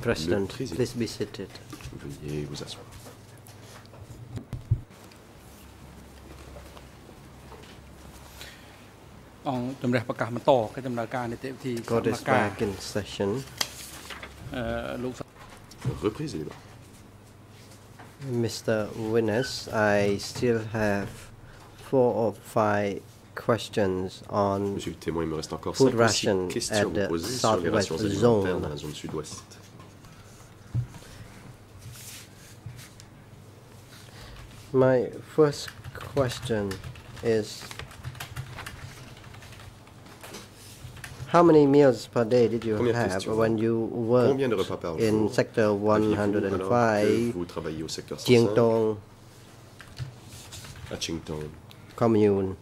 President, President, please be seated. Veuillez vous asseoir. God is back in session. Reprise. Mr. Witness, I still have four or five questions on Monsieur le témoin, il me reste encore Food 5 ou 6 ration questions at the posées sur les southwest zone. dans la zone sud-ouest. My first question is How many meals per day did you Première have question. when you worked Combien de repas par in jour sector aviez-vous alors que 105 Vous travaillez au secteur 105 Jingdong à Qingdong. commune?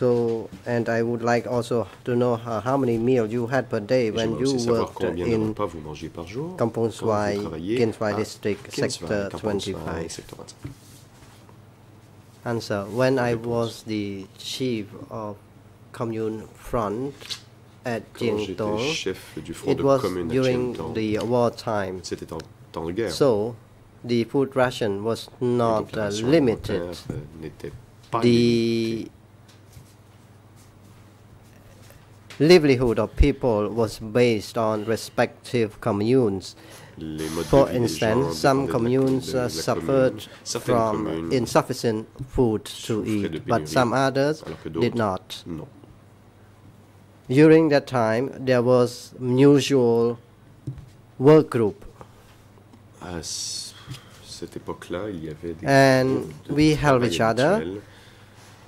So, and I would like also to know how, how many meals you had per day when you worked in repas vous mangez Kampong Swai, Kinswai District, sector 25. Answer. When I was the chief of commune front at Jingdong, chef du front it was during the war time. c'était en temps de guerre. So, the food ration was not uh, limited. euh, n'était pas limitée. The livelihood of people was based on respective communes. For de vie des instance, some dépendaient de la- communes uh, suffered from insufficient food to eat, but some others did not. During that time, there was unusual work group, À c- cette époque-là, il y avait des And we help each other.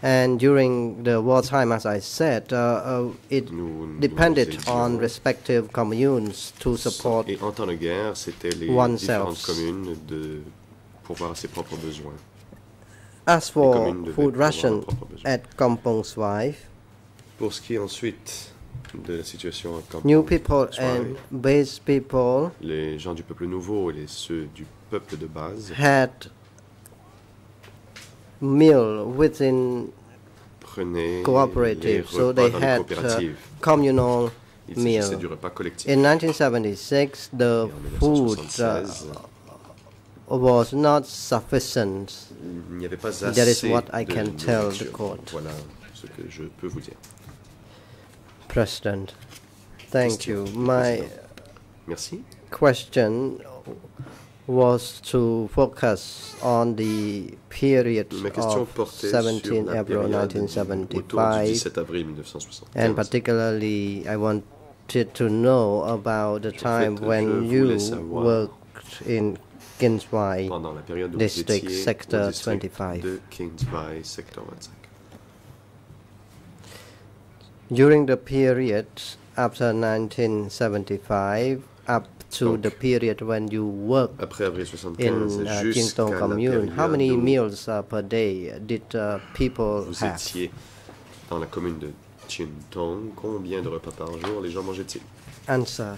And during the wartime, as I said, uh, uh, it depended on respective communes to support. Et en temps de guerre, c'était les oneself. différentes communes de ses propres besoins. As for food ration leurs propres besoins. at Kampong Swai, Pour ce qui est ensuite de la situation à Kampong new people Swai, and base people les gens du peuple nouveau et les- ceux du peuple de base had meal within cooperative, so they had uh, communal meal. du repas collectif. In 1976, the food uh, was not sufficient. il n'y avait pas That is what I can tell the court. Voilà ce que je peux vous dire. President, thank Question you. My. Merci. question was to focus on the period of 17 April période 1975, 17 avril 1975. and particularly I wanted to know about the time when you worked in Kinswai. pendant la période où District Sector 25. de Kingsby, secteur 25. During the period after 1975 up to the period when you avril in 75 uh, la commune, how many meals uh, per day did uh, people vous have? étiez dans la commune de Chintong, combien de repas par jour les gens mangeaient-ils Answer.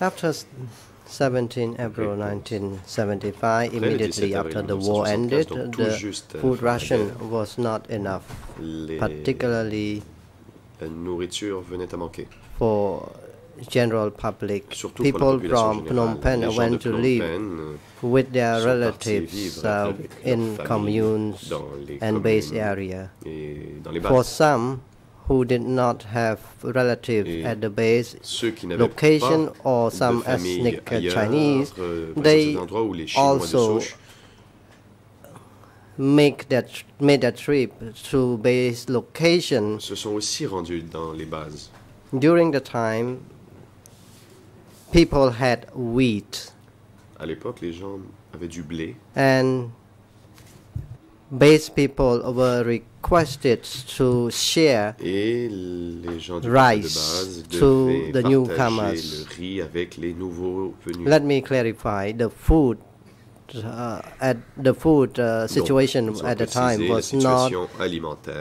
After 17 April 1975, immediately after the war ended, the food ration was not enough, particularly La nourriture venait à manquer. for general public. Surtout People from Phnom. Penh went to live with their relatives uh, in communes and base area. dans les For some who did not have relatives Et at the base Ceux qui n'avaient location or some ethnic ailleurs, Chinese, euh, they des endroits où les also make that made that trip to base location se sont aussi rendus dans les bases. during the time people had wheat À l'époque, les gens avaient du blé and base people were requested to share et les gens du peuple de Rice base to the newcomers. le riz avec les nouveaux venus. let me clarify the food uh, at the food uh, situation ont at the time was not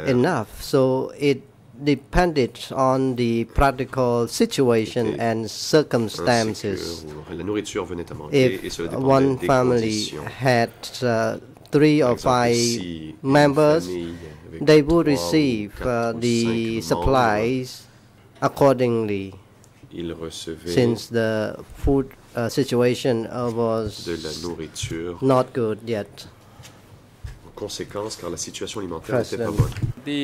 enough. So it depended on the practical situation and circumstances. la nourriture venait à manquer et If one family had uh, three or five members, they would receive uh, the supplies accordingly since the food uh, situation uh, was de la nourriture not good yet. en conséquence car la situation alimentaire n'était pas President. bonne. ទី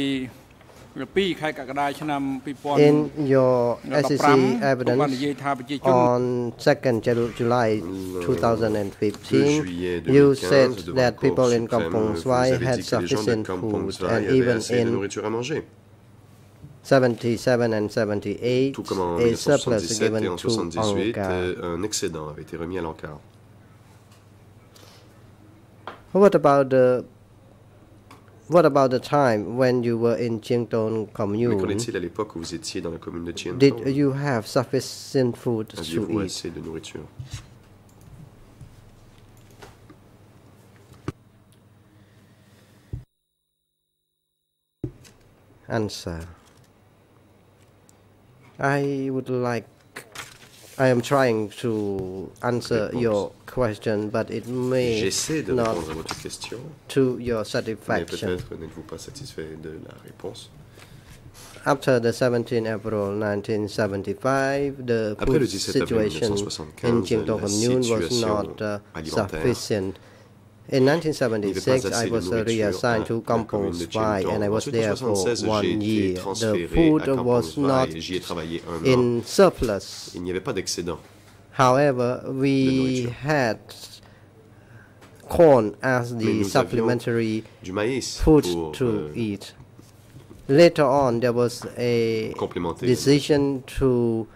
2ខែកក្កដាឆ្នាំ2000 In your SEC 15បាន evidence និយាយថាប្រជាជន on 2nd Ju- July Le 2015, juillet you 2015, said devant that la Cour people in suprême, Kampong vous Swai avez had dit que les gens de sufficient Kampong food, Swai and avaient even assez de in nourriture à manger. 77 and 78, Tout comme en a surplus 1977 given et en to 78, euh, un excédent avait été remis à l'encart. What about the what about the time when you were in Mais commune? qu'en est-il à l'époque où vous étiez dans la commune de Tientong Did you have sufficient food to Aviez-vous eat? assez de nourriture Answer. I would like. I am trying to answer your question, but it may J'essaie de not répondre à votre question, to your mais satisfaction. peut-être n'êtes-vous pas satisfait de la réponse. After the 17 April 1975, the food situation in 1975, Chiengton commune was not uh, sufficient. In 1976, I was reassigned to Kampong Swai and I was there for one year. The food was not et j'y ai travaillé un an. in surplus. Il n'y avait pas d'excédent. However, we had corn as the supplementary food to euh, eat. Later on, there was a decision to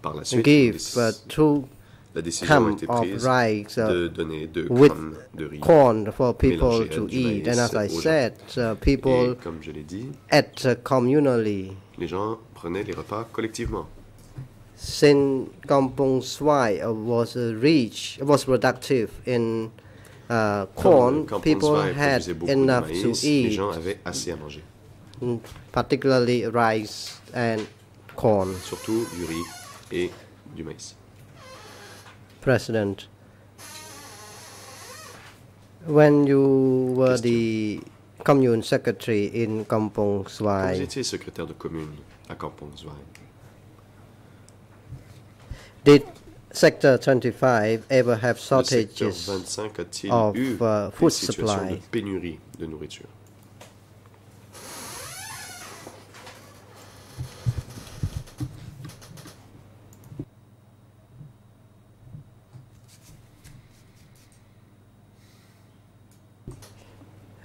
par la suite. give uh, two la décision a été of prise rice uh, de donner deux with grammes de riz. corn for people to eat. And as I said, uh, people Et comme je l'ai dit, ate communally. les gens prenaient les repas collectivement. Since Kampong Swai was rich, was productive in uh, corn, Kampong people Swai had produisait beaucoup de enough to maïs, les eat, gens avaient assez à manger. mm, particularly rice and corn. Surtout du riz et du maïs. President, when you were the commune secretary in Kampong Quand vous Swai, étiez secrétaire de commune à Kampong Zwai, did Sector 25 ever have le secteur shortages 25 a-t-il of, uh, des food supply? de pénurie de nourriture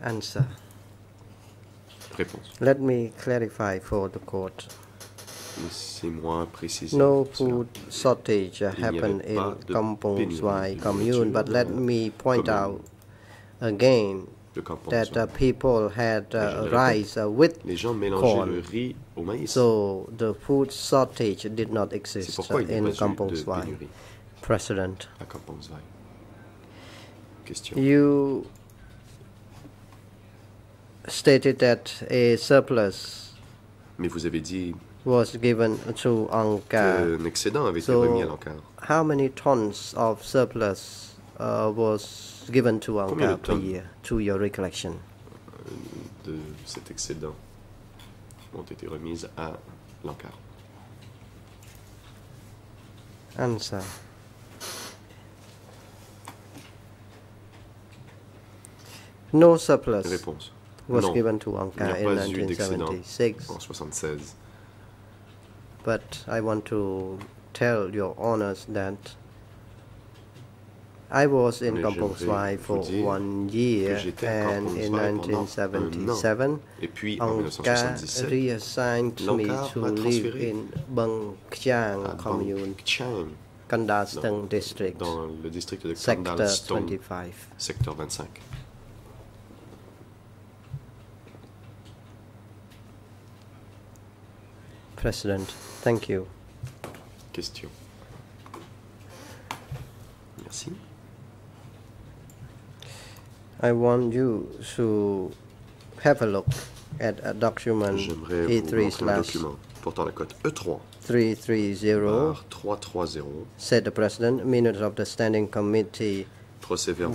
answer? Réponse. Let me clarify for the court. Laissez-moi préciser. No food shortage Il n'y avait happened in Kampong Swai commune, but let me point commune. out again that uh, people had uh, rice uh, with corn. le riz au maïs. So the food shortage did not exist pourquoi il n'y a in Kampong Swai. President, à Kampong Zwai. Question. you stated that a surplus Mais vous avez dit was given to Angkar. qu'un excédent avait été remis à l'encart. How many tons of surplus uh, was given to Combien de Angkar per tonnes? year, to your recollection? de cet excédent ont été remises à l'encart. Answer. No surplus Réponse. Was given to n'y in pas eu d'excédent 1976, en 76. but I want to tell your honors that I was in Kampong Swai for one year, and in Swai pendant un an. 1977, Et puis en Angkar 1977, reassigned me to live in Bang Kiang à commune, Kandastang district, dans le district de sector 25. secteur 25. President. Thank you. Question. Merci. I want you to have a look at a document E3 slash portant la cote E3 330 330 said the president minutes of the standing committee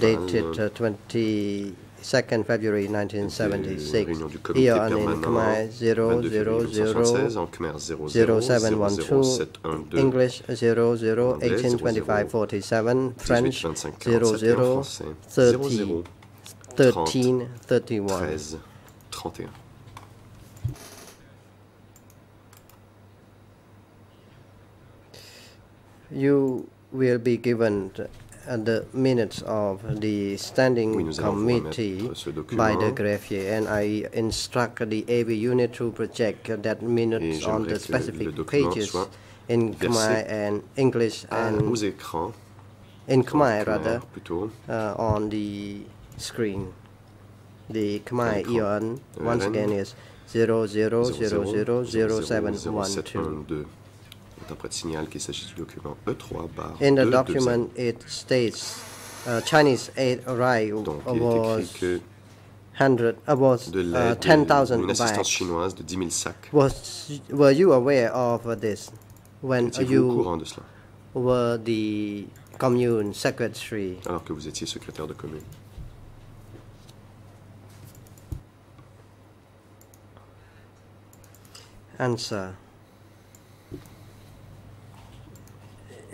dated euh, uh, 20 2nd February 1976. Here on in Khmer 000712, English 00182547, French 001331. You will be given the- the minutes of the standing nous allons vous committee by the greffier, and I instruct the AV unit to project that minutes on the specific pages in Khmer and English and in Khmer Khmer rather uh, on the screen. The Khmer. ERN once again is 00000712. 0712. L'interprète signale qu'il s'agit du document E3 barre In the 220. document, it states uh, Chinese aid arrived Donc, il est écrit que 100 uh, de uh, l'aide 10,000 d'une assistance chinoise de 10 000 sacs. Was were you aware of this? When au you courant de cela? were the commune secretary? alors que vous étiez secrétaire de commune Answer.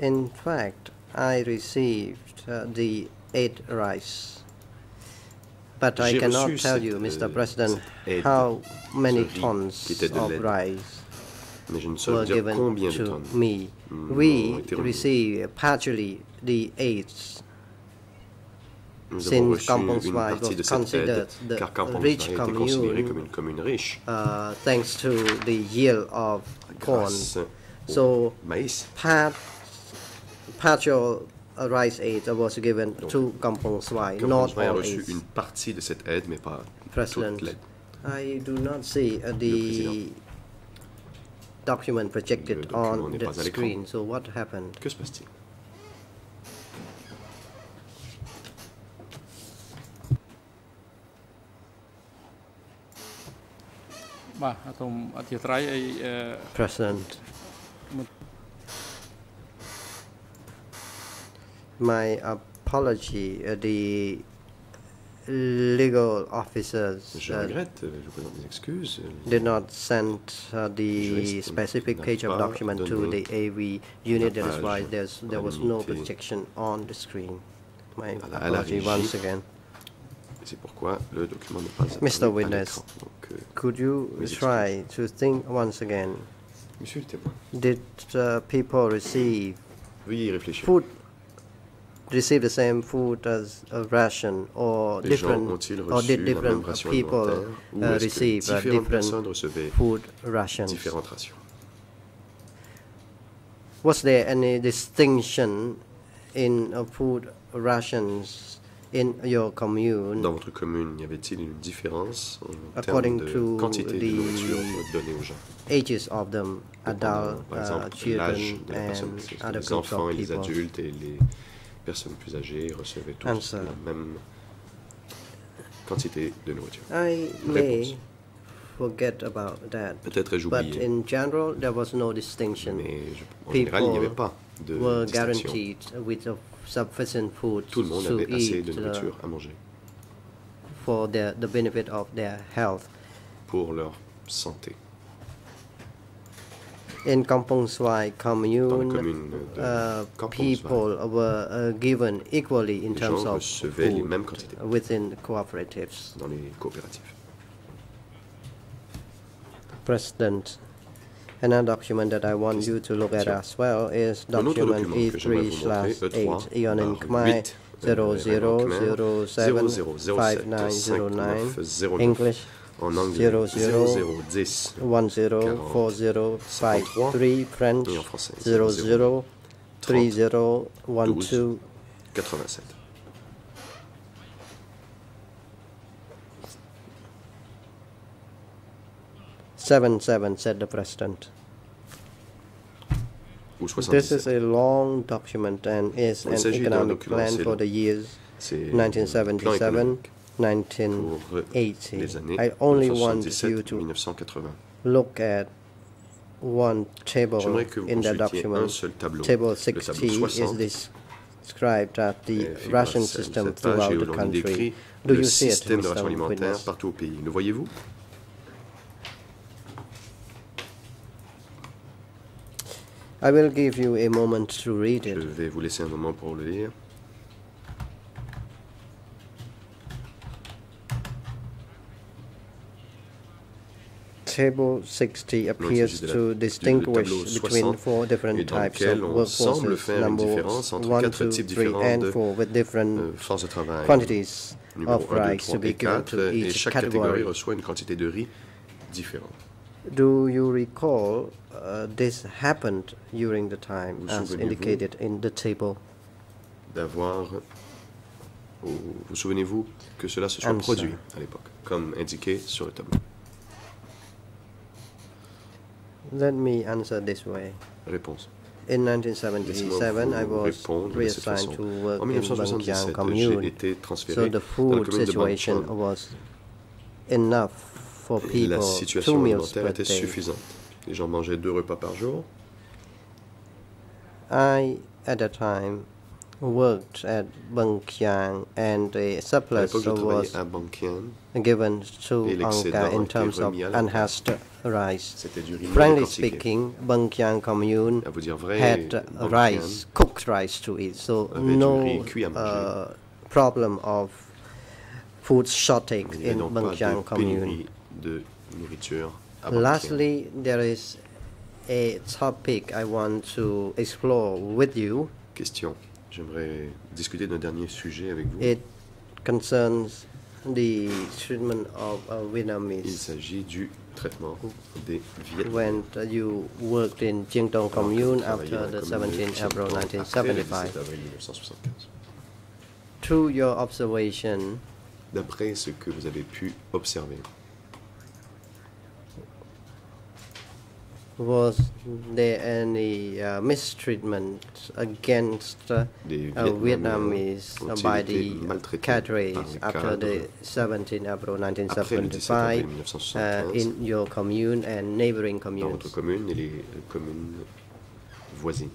In fact, I received uh, the aid rice. But I cannot tell you, euh, Mr. President, aide, how many tons qui était de of rice Mais je ne were given to me. Mm, We ont été receive partially the aids since Kampong was de cette aide, considered the rich Swai était considérée commune. uh, thanks to the yield of corn. So part partial uh, rice aid was given Donc, to Kampong Swai, not all a reçu aids. une partie de cette aide, mais pas President, toute l'aide. I do not see uh, the document projected document on the screen. So what happened? Que se passe-t-il? President. My apology. Uh, the legal officers Je uh, regrette, je présente mes excuses. did not send uh, the specific page of document to the AV unit. That is why there's, there was no projection on the screen. My à la- à la apology once again. C'est pourquoi le document n'est pas Mr. Witness. Donc, euh, Could you try to think once again? monsieur le témoin, Did uh, people receive veuillez y réfléchir. food, receive the same food as a ration, or Les different, or did la même different people uh, receive uh, different food rations? différentes rations? Was there any distinction in uh, food rations in your commune? Dans votre commune, y avait-il une différence en According termes de to quantité de nourriture donnée aux gens? ages of them, adult, Par uh, exemple, children, l'âge de and other Les groups enfants of et les adultes et les personnes plus âgées recevaient tous la même quantité de nourriture. I may Réponse. forget about that. Peut-être ai-je But oublié, in general, there was no distinction. mais je- en général, il n'y avait pas de were distinction. guaranteed with a sufficient food Tout le monde to avait assez de uh, nourriture à manger for their, the benefit of their health. pour leur santé. In Kampong Swai commune, uh, people were uh, given equally in terms of food within cooperatives. dans les coopératives. President, another document that I want you to look at as well is document document que j'aimerais E3 vous slash montrer, 8, E3, ERN in Khmer 8, euh, 00075909, 00075909, English En anglais, 00 0010 104053, French et en français, 00 3012 87. seven seven, said the president. This is a long document and is an economic plan for the years C'est un plan 1977, économique 1980. les années I only want you to look at one table J'aimerais que vous in the document. Table Le 60 is this described at the Et figure ration cette- system throughout the country. Do you see it, système de ration Mr. Witness? partout au pays. Le voyez-vous I will give you a moment to read Je it. vais vous laisser un moment pour le lire. Table 60 appears to distinguish between 60, four different types of workforces, numbers différence entre 1, quatre 2, types 3, différents and de, 4 with different Euh, quantities of 1, 2, rice to 3 be et given 4, to each chaque catégorie category. reçoit une quantité de riz différente. Do you recall uh, this happened during the time Vous as indicated in the table? D'avoir. Vous vous souvenez-vous que cela se soit Answer. produit à l'époque, comme indiqué sur le tableau? Let me answer this way. Réponse. In Laissez-moi 1977, I was répondre de cette reassigned to work in 1977, Bangkiang commune. So the food situation was enough for people, la two meals per était day. suffisante. Les gens mangeaient deux repas par jour. I, at the time, worked at Bangkiang and the surplus was travaillais à Bangkok. given to Angkar in terms of remis à l'Angka. unhatched rice. C'était du riz non Frankly speaking, Bangkiang commune dire vrai, had Bangkok rice, cooked rice to eat, so no riz cuit à manger. uh, problem of food shortage il in Bangkiang commune. Lastly, there is a topic I want to explore with you. Question. J'aimerais discuter d'un dernier sujet avec vous. It concerns the treatment of uh, Il Vietnamese. s'agit du traitement des Vietnamiens. When uh, you worked in Chiang Tong Alors que vous commune travaillez after dans la the commune de 17 Chiang April Ton après le 17 1975, avril 1975. through your observation, D'après ce que vous avez pu observer, was there any uh, mistreatment against uh, uh, Vietnamese uh, by the cadres after the cadres 17 April après le 17 avril 1975 uh, in your commune and neighboring dans votre commune et les euh, communes voisines.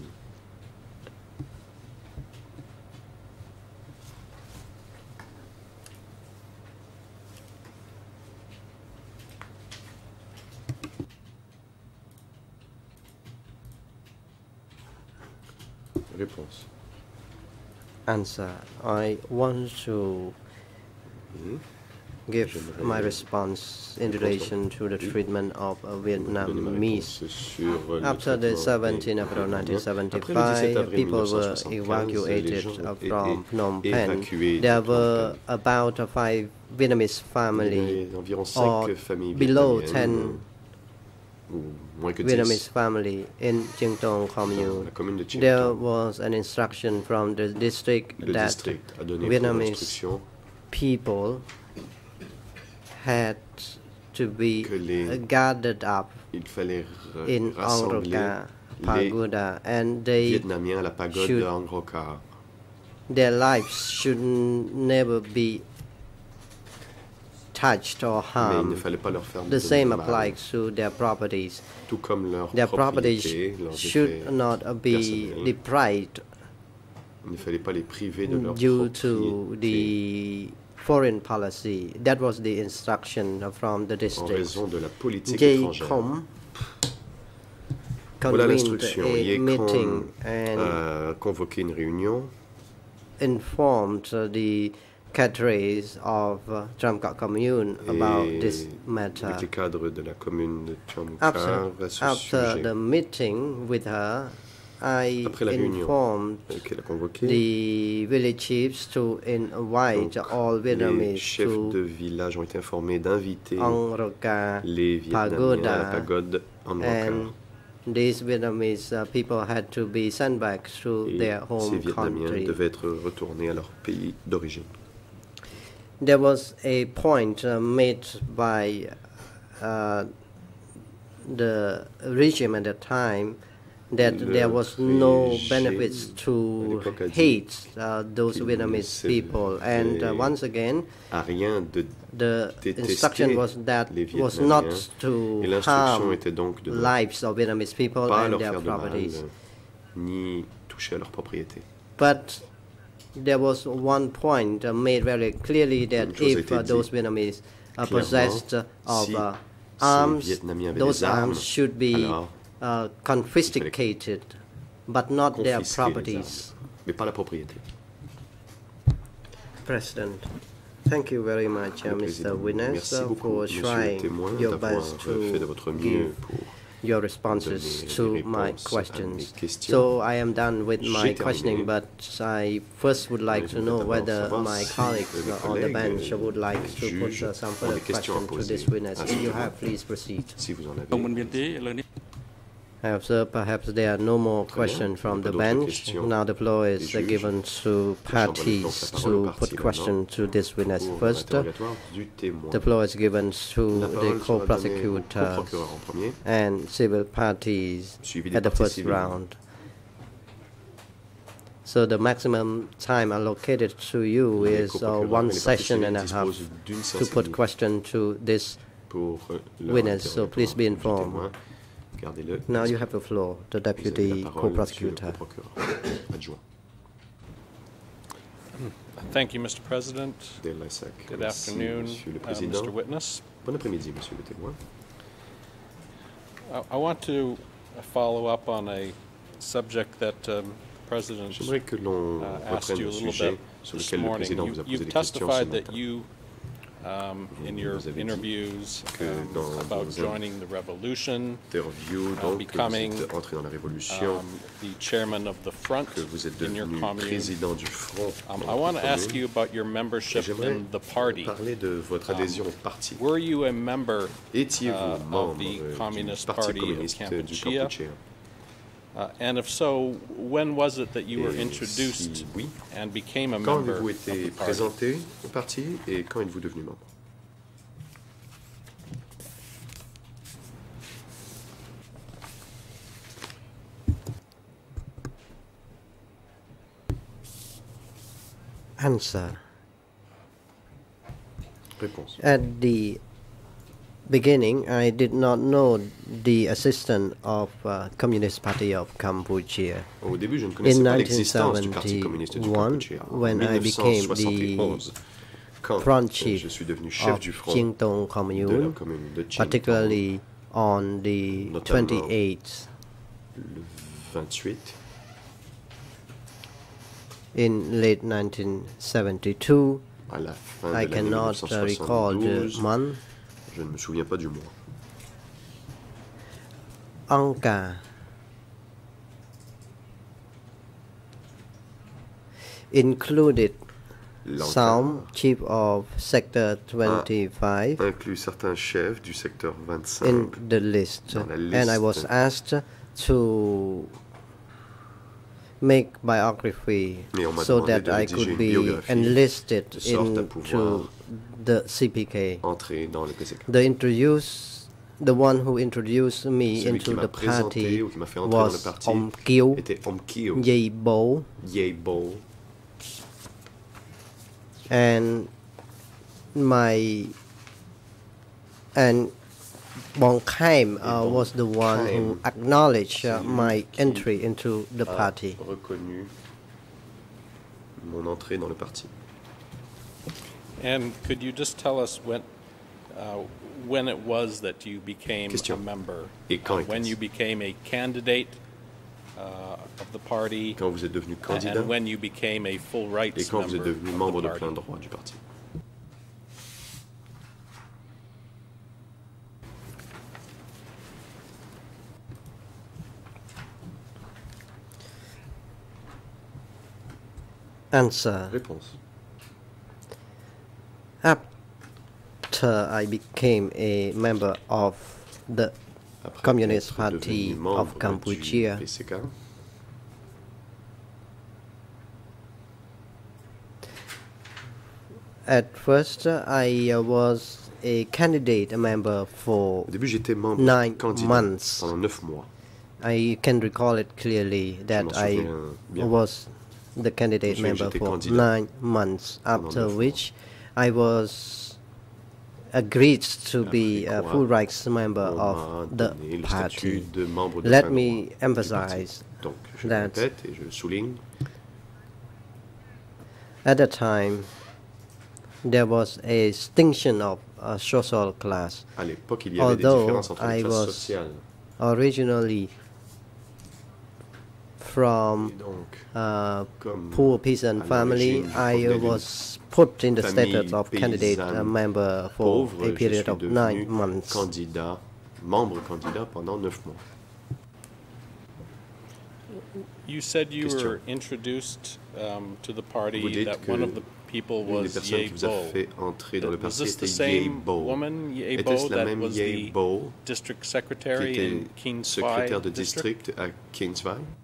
Réponse. Answer. I want to Mhm. give my response in relation to the treatment of Vietnamese. After the traitement 17 April Vietnamiens. Après le 17 1975, people were evacuated gens ont été from Phnom Penh. There were about five Vietnamese families or below 10 ou moins que 10 Vietnamese family in Chiang Tong commune. la commune de Chiang There was an instruction from the district Le that district a donné pour Vietnamese people had to be gathered up in Angkor Pagoda and they Vietnamiens à la pagode should- de Angkor Ka. their lives should never be touched or Mais il ne harmed. pas leur faire The same applies to their properties. tout comme leurs Their properties should not be deprived ne fallait pas les priver de leur due to the foreign policy. That was the instruction from the district. raison de la politique J. étrangère. Com Voilà l'instruction. a meeting euh, and a convoqué une réunion informed the cadres of uh, commune about this matter. avec les cadres de la commune de After, Chamkar à ce after sujet the meeting with her, I Après la réunion. informed a convoqué. the village chiefs to invite Donc, all les Vietnamese chefs de village ont été informés d'inviter les Vietnamiens à la pagode en these Vietnamese uh, people had to be sent back to Et their ces home Vietnamiens country. devaient être retournés à leur pays d'origine. There was a point uh, made by uh, the regime at the time that there was no benefits to hate uh, those Vietnamese people. And uh, once again, À rien de the instruction was that was not to harm était donc de ne lives of Vietnamese people and their mal, properties. ni toucher à leur propriété. But there was one point uh, made very clearly that Une chose a if uh, those Vietnamese clairement, possessed uh, of si uh, arms, Vietnamiens those arms should be uh, confiscated, but not their properties. mais pas la propriété. President, thank you very much, uh, Mr. Witness, uh, for trying your best euh, to give pour your responses to my questions. So I am done with my questioning, but I first would like to know whether my colleagues si mes on the bench would like to put uh, some ont further des questions to this witness. If you have, please proceed. Have, sir, perhaps there are no more questions from the bench. Now the floor is given to parties to put questions to this witness first. The floor is given to the co-prosecutor and civil parties at the first round. So the maximum time allocated to you is uh, one session and a half to put questions to this witness. So please be informed témoin. Gardez-le. Now you have the floor, the deputy la parole, monsieur le co-prosecutor. adjoint. Thank you, Mr. President. Good Merci, afternoon, uh, Mr. Witness. Bon après-midi, Monsieur le témoin. I- I want to follow up on a subject that um, President J'aimerais que l'on uh, asked reprenne you a little sujet bit sur this lequel le morning. Président You- vous a posé You've des questions ce testified that matin. Um, in your avez interviews que um, dans about vos joining the revolution, uh, donc, que vous becoming, êtes entré dans la Révolution, um, the chairman of the front que vous êtes in your commune. président du Front. Um, I want to ask you about your membership in the party. parler de votre Um, adhésion au parti. Were you a member Étiez-vous uh, of the du Communist Parti Party of du Kampuchea? Kampuchea Uh, and if so, when was it that you were introduced si oui, and became a quand member avez-vous of été the party? présenté au parti et quand êtes-vous devenu membre Answer. Réponse. At the beginning, I did not know the assistant of uh, Communist Party of Cambodia. Au début, je ne connaissais In pas l'existence du Parti communiste du 1971, Kampuchea. En when I became 1971, quand front chief je suis devenu chef of du front Jingtong de la Commune, commune de Qingtong, particularly on the 28th le 28 in late 1972. à la fin I de cannot uh, recall the month. Je ne me souviens pas du mois. Angka included. Some chief of sector 25 inclut certains chefs du secteur 25 in the list. Dans la and I was liste. asked to make biography so that I could une be biographie enlisted into the CPK entrer dans le PCK. the introduce the one who introduced me Celui into the party ou qui fait entrer dans le was parti Om Kyo était Om Kyo Yebo Yebo and my and Bong Khaim uh, was the one who acknowledged uh, my entry into the party. reconnu mon entrée dans le parti. And could you just tell us when, uh, when it was that you became Question. a member? Et quand Uh, when you became a candidate uh, of the party, Quand vous êtes devenu candidat and when you became a full rights et quand vous êtes member devenu of membre the de plein party? droit du parti. Answer. Réponse. After I became a member of the Communist Party of Cambodia, at first I was a candidate, a member for au début j'étais membre Nine months. pendant neuf mois. I can recall it clearly that I bien. was the candidate Je me souviens que member for candidat nine months, after which I was agreed to be a full rights member of the party. de membre de Let me emphasize parti. Donc je that répète et je souligne At that time, there was a distinction of uh, social class. À l'époque, il y avait des Although différences entre les I was- Originally from Et donc, uh, poor peasant family, I was put in the status of candidate uh, member for pauvre, a je period of devenu nine months. candidat, membre candidat pendant neuf mois. You said you Question. were introduced um, to the party that one of the people was personnes Ye qui vous a Bo. fait entrer dans le Was parti this the était Ye same Bo. woman, Ye Était-ce Bo, la that même was Ye the Bo district secretary était in Keen Swy secrétaire de district? district à Kingsville? "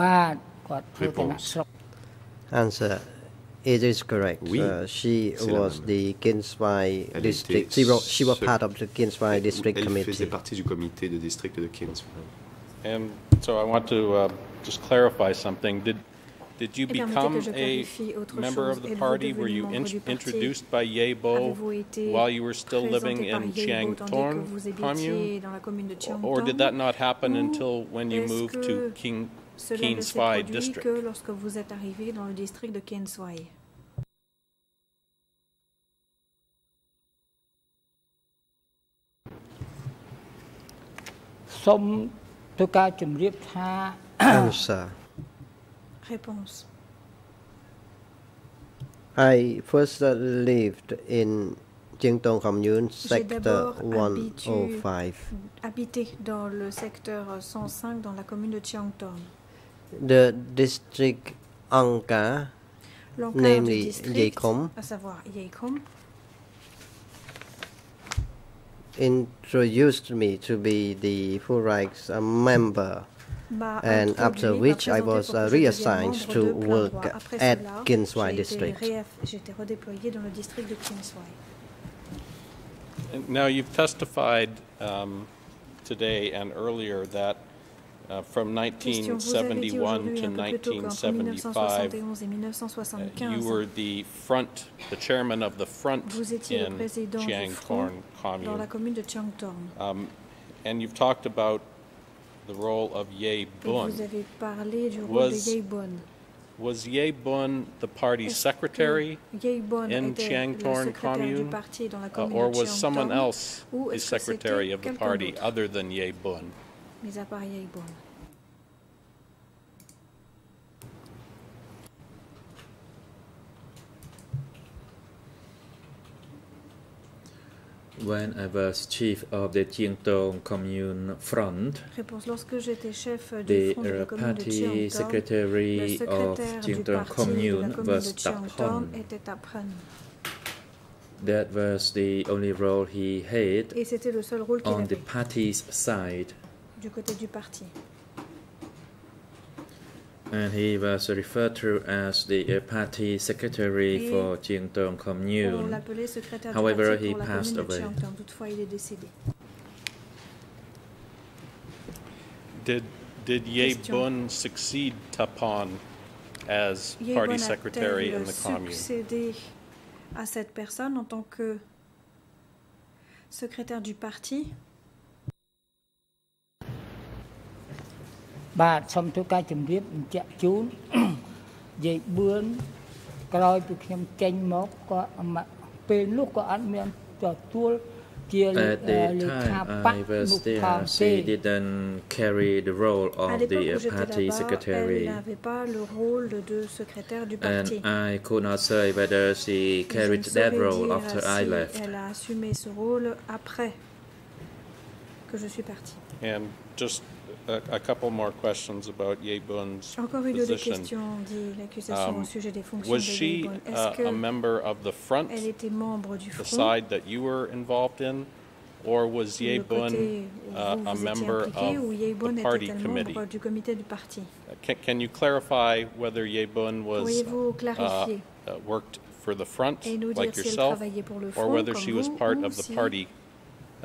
បាទគាត់ធ្វើឋានៈ Réponse. ស្រុក Answer. It is correct. Oui, Uh, she c'est la was même. the Kinswai Elle district. était She was, she was ce- part of the Kinswai district Elle faisait committee. partie du comité de district de Kingsville. And so I want to uh, just clarify something. Did did you Et permettez become que je a clarifie autre member chose. of the Êtes-vous party? Were devenu you membre int- du parti? introduced by Ye Bo Avez-vous été while you were still présenté living par in Yeibo tandis que Chiangtorn vous commune? habitiez dans la commune de Chiangton Or did that not happen Ou until when you est-ce moved que to King Cela ne se produit que lorsque vous êtes arrivé dans le district de Kenswai. Answer. Réponse. I first lived in Jingtong Commune, sector 105. Habité dans le secteur 105 dans la commune de Chiangtong. The district Angkar, L'encart Namely, du district, Yekom. à savoir Yekom, introduced me to be the full rights uh, member. m'a And after which I was, uh, que je devienne reassigned to work at cela, Kinswai district. réaff- J'ai été redéployé dans le district. And Now, you've testified um, today and earlier that uh, from Question. Vous avez dit 1971 to un peu plus tôt qu'entre 1975, uh, you were the front, the chairman of the front vous étiez le in président du front Jiangtorn commune. commune de Chiangtorn. Um, And you've talked about the role of Ye Bun. vous avez parlé du rôle Was. Was Ye Bun the party secretary, in Chiangtorn commune, parti dans la uh, or was someone else the secretary of the party other than Ye Bun? Part Yeibon. When I was chief of the Jiangtong Commune Front, Réponse. Lorsque j'étais chef du the front de la uh, commune de party Chiangtorn, le secretary of du Jiangtong parti de la Commune commune was de Chiangtorn Tapon. était Tapran. That was the only role he had Et c'était le seul rôle qu'il on the avait party's side. Du côté du parti. And he was referred to as the uh, party secretary Et for Jiangtong On Commune. l'appelait secrétaire du However, parti he passed away. Toutefois, il est décédé. Did, did Ye. Bun succeed Tapon as Yeibon party secretary in the commune? à cette personne en tant que secrétaire du parti? បាទសូមធ្វើការជម្រាបបញ្ជាក់ជូន យាយបឿនក្រោយពីខ្ញុំចេញមកក៏អមពេលនោះក៏អត់មានទទួលជា At the លេខា time បក I was នោះផង there, ទេ she didn't carry the role À of l'époque the où uh, j'étais party là-bas, elle secretary. n'avait pas le rôle de secrétaire du parti. And I could not say whether she Et je ne carried that saurais role dire after si I left. Elle a assumé ce rôle après que je suis partie. And just a, a couple more questions about Ye Bun's Encore une autre position. question, dit l'accusation Um, au sujet des fonctions Was de she uh, a member of the front, était membre du the side that you were involved in, or was Ye le Bun uh, a member of the party committee? du comité du parti Can, can you clarify whether Ye Bun was uh, uh, worked for the front et nous dire like yourself, le or whether she was part of the party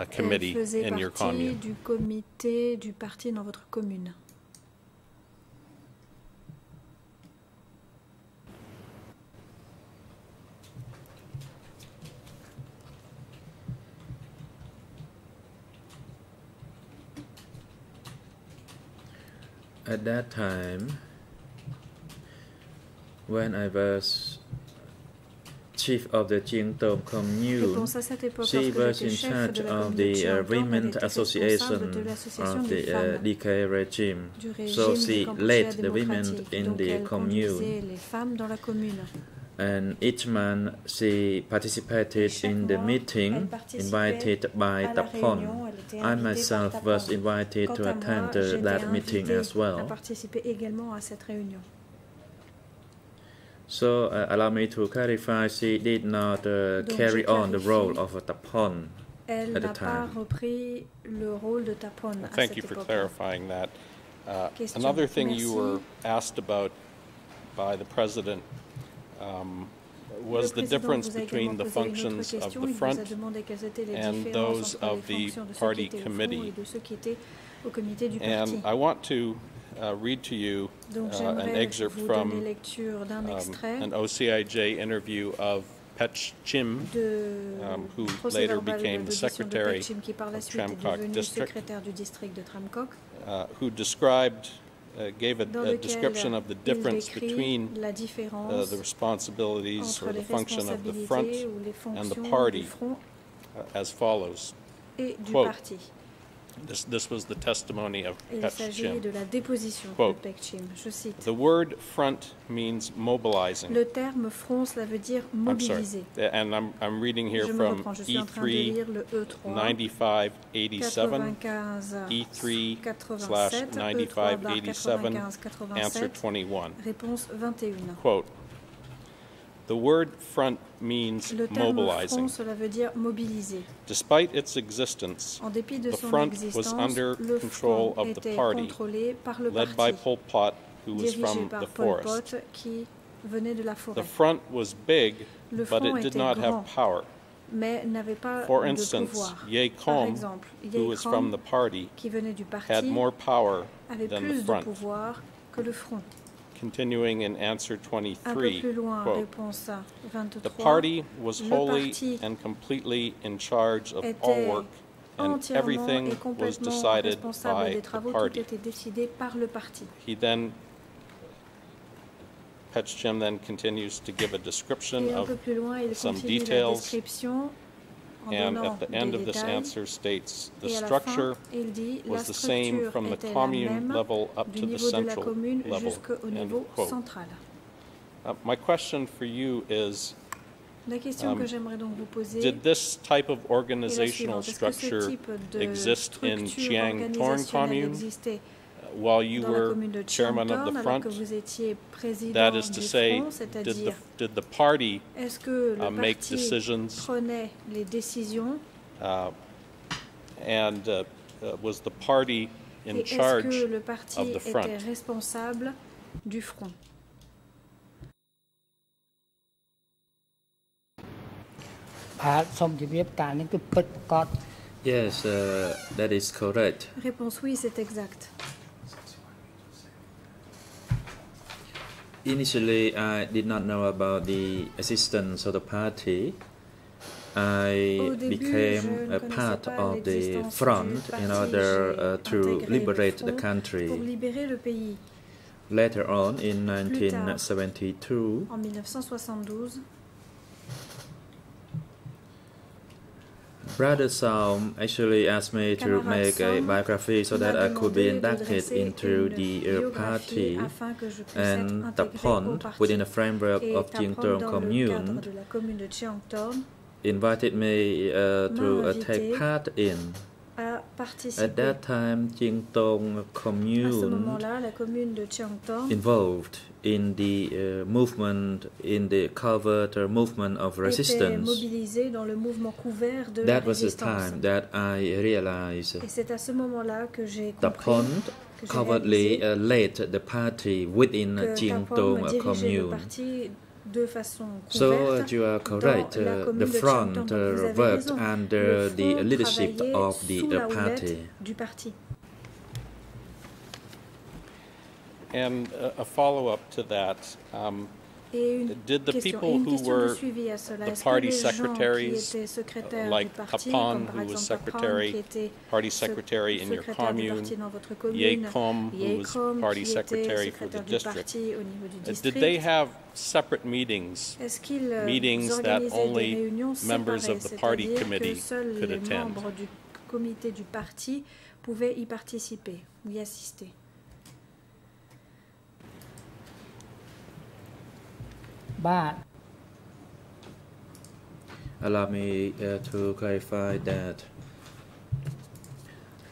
uh, committee elle faisait in your partie commune? du comité du parti dans votre commune At that time, when I was chief of the Cheang Tong commune, Réponse à cette époque, she was in charge of the uh, Women Association responsable de l'association of the uh, regime. So she led the women in the commune. conduisait les femmes dans la commune. And each month she participated in the meeting invited by Tapon. réunion, elle était I myself was invited to attend that meeting as well. à participer également à cette réunion. So uh, allow me to clarify, she did not uh, Donc, carry on the role of a Tapon. Elle At the n'a pas time. repris le rôle de Tapon à Thank you for époque. clarifying that. Uh, Another thing you were asked about by the president um, Le was the difference between the posé une functions of the Il vous a front demandé quelles étaient les and those of the fonctions de ceux party qui étaient au front committee. et de ceux qui au comité du And. I want to uh, read to you Donc uh, an excerpt from um, an OCIJ interview of Pech Chim, de um, who later became the secretary Pech Chim qui par la of Tram Kak District. du district de Tram Kak, uh, who described, uh, gave a, a description of the difference between la uh, the responsibilities or the function of the front responsabilités ou les and the party uh, as follows. Quote. This, this was the testimony of il s'agit Chim. de la déposition Quote. de Pech Chim. Je cite. The word front means mobilizing. Le terme front, cela veut dire I'm sorry. And I'm, I'm reading here Je from reprends, je suis en train de E3 lire le E3 9587, 95 E3 87, slash E3 9587, 95 answer 21. réponse 21. Quote, The word front means Le terme mobilizing. front, cela veut dire mobiliser. Despite its existence, En dépit de The son front was under le control front of the party, contrôlé par le led by Pol Pot, who was from par the Pol forest. Pot qui venait de la The front was big, Le but it did not grand, have power. mais n'avait pas For de instance, pouvoir. Ye Par Kom, exemple, who was from the party, qui venait du had more power avait than the plus de pouvoir que le front. Continuing in answer Un peu 23, plus loin, quote, réponse The party was wholly and completely in charge of all work, and everything was decided by the party. était décidé par le parti. He then, Pech Chim then continues to give a description of, loin, some details, and at the end of this answer states, the Et à la structure dit was the same from the commune level up to the niveau de la central level. End of quote. Uh, My question for you is, Um, que j'aimerais donc vous poser did this type of organizational. Est-ce que ce structure exist in Cheang Tong commune while you were chairman of the front? That is to say, front, did, the, did the party uh, make decisions? Uh, and uh, uh, was the party in charge of the front? Yes, that is correct. Oui, c'est exact. Initially, I did not know about the existence of the party. I became a part of the front in order uh, to liberate the country. libérer le pays, Later on, in 1972, en 1972, Brother Saum actually asked me to make a biography so that I could be inducted into the party afin que je puisse être and the pond within the framework of Tapon, Cheang Tong dans le cadre Commune, de la commune de Cheang Tong, invited me uh, to uh, take part in. A At that time, Cheang Tong À Commune moment-là, commune de Cheang Tong involved in the uh, movement, in the covert uh, movement of resistance. mobilisée dans le mouvement couvert de That was the time that I realized Et c'est à ce moment-là que j'ai compris Tapon que j'ai covertly uh, led the party within que Cheang Tong dirigeait le Commune. Parti de façon So uh, you are correct. Uh, the front uh, worked under the leadership of the uh, party. du parti. And a, a follow-up to that, um, Et une Did the people who were suivi à cela. the party les gens qui secretaries, étaient like du parti, Papan, comme par who was secretary- party secretary in your commune, parti dans votre commune, Yacom, who was party secretary for the district. parti au niveau du Uh. Did they have separate meetings euh, meetings that only members of the party committee could attend? comité du parti pouvaient y participer ou y assister « បាទ Allow me uh, to clarify that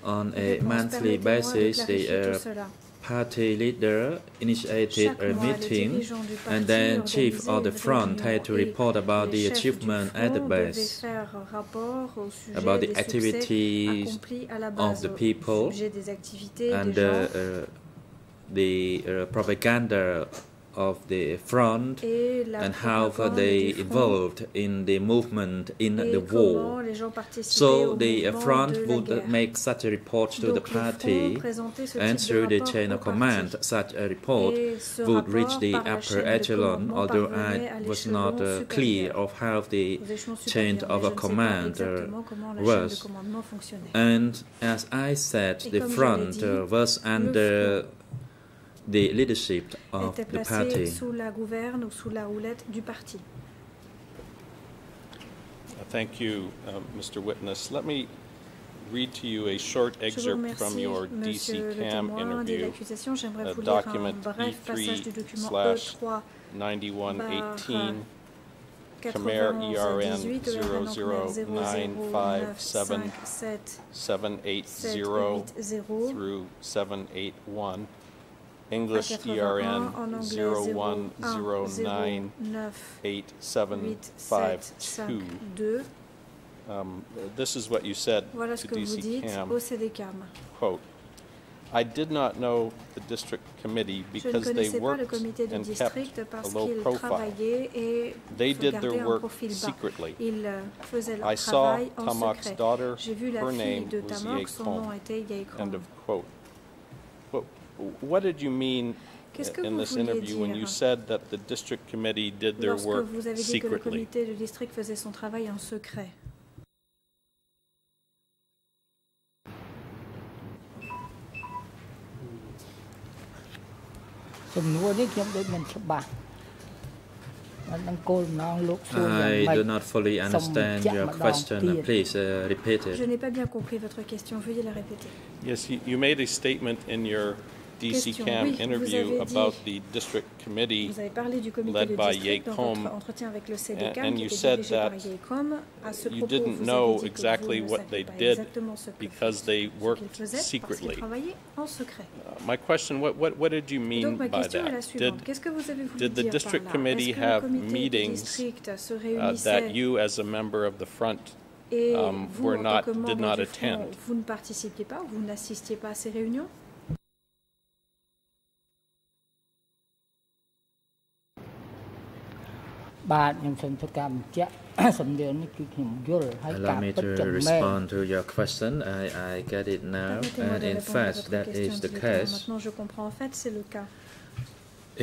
on a monthly basis, the uh, party leader initiated a meeting, dirigeants du parti and then chief of the front had to report about the achievement at the base. faire rapport au sujet about the activities accomplis à la of the people sujet des activités and uh, uh, the uh, propaganda of the front and how they involved in the movement in the war. les gens participaient So the front would make such a report to the party, and through the chain of command, such a report would reach the upper echelon, although I was not uh, clear of how the chain of a je ne sais pas command uh, exactement comment la chaîne de was. And as I said, the comme je l'ai front uh, was under the leadership of était the party. sous la gouverne ou sous la houlette du parti. Thank you, uh, Mr. Witness. Let me read to you a short Je vous excerpt from your monsieur le DCCAM témoin de interview, l'accusation. J'aimerais uh, vous lire un document bref passage du E3 document slash E3 9118, 91 Khmer 18 ERN 009557 780 780 through 781. English 81 ERN en 0109 09 8752. 8752. Um, This is what you said Voilà to que vous DC dites Cam. au CDCAM. quote, I did not know the district committee because they connaissais pas le worked and kept a low profile. They did their work secretly. Euh, I saw Tamok's secret. daughter, J'ai vu la her name was Tamok, son nom Yacom. était End of quote. What did you mean Qu'est-ce que vous this interview when you said that vous avez dit que le comité de district faisait son travail en secret I do not fully understand question. Please uh, repeat. Je n'ai pas bien compris votre question. Veuillez la répéter. Yes, you, you made a statement in your DC Question. Cam Oui, interview about dit- the district committee Vous avez parlé du comité led by Yacom, votre entretien avec le CDCAM and you said that. You didn't know avez dit que exactly what they did exactement ce que because they worked faisaient parce qu'ils secretly. travaillaient en secret. Uh, My question, what, what, what did you mean Donc by question est la that? Did, Qu'est-ce que vous avez voulu did the district committee have le comité de meetings, uh, that you, as a member of the front, um, were not- did not attend? vous ne participiez pas, vous n'assistiez pas à ces réunions បាទខ្ញុំសូមធ្វើការបញ្ជាក់ សំណួរនេះគឺខ្ញុំយល់ហើយការ Allow me ពិត to ចឹងមែន respond to your question. I, I get it now. Permettez-moi And de in répondre à fact, votre that question, is the s'il vous plaît. case. Maintenant, je comprends. En fait, c'est le cas.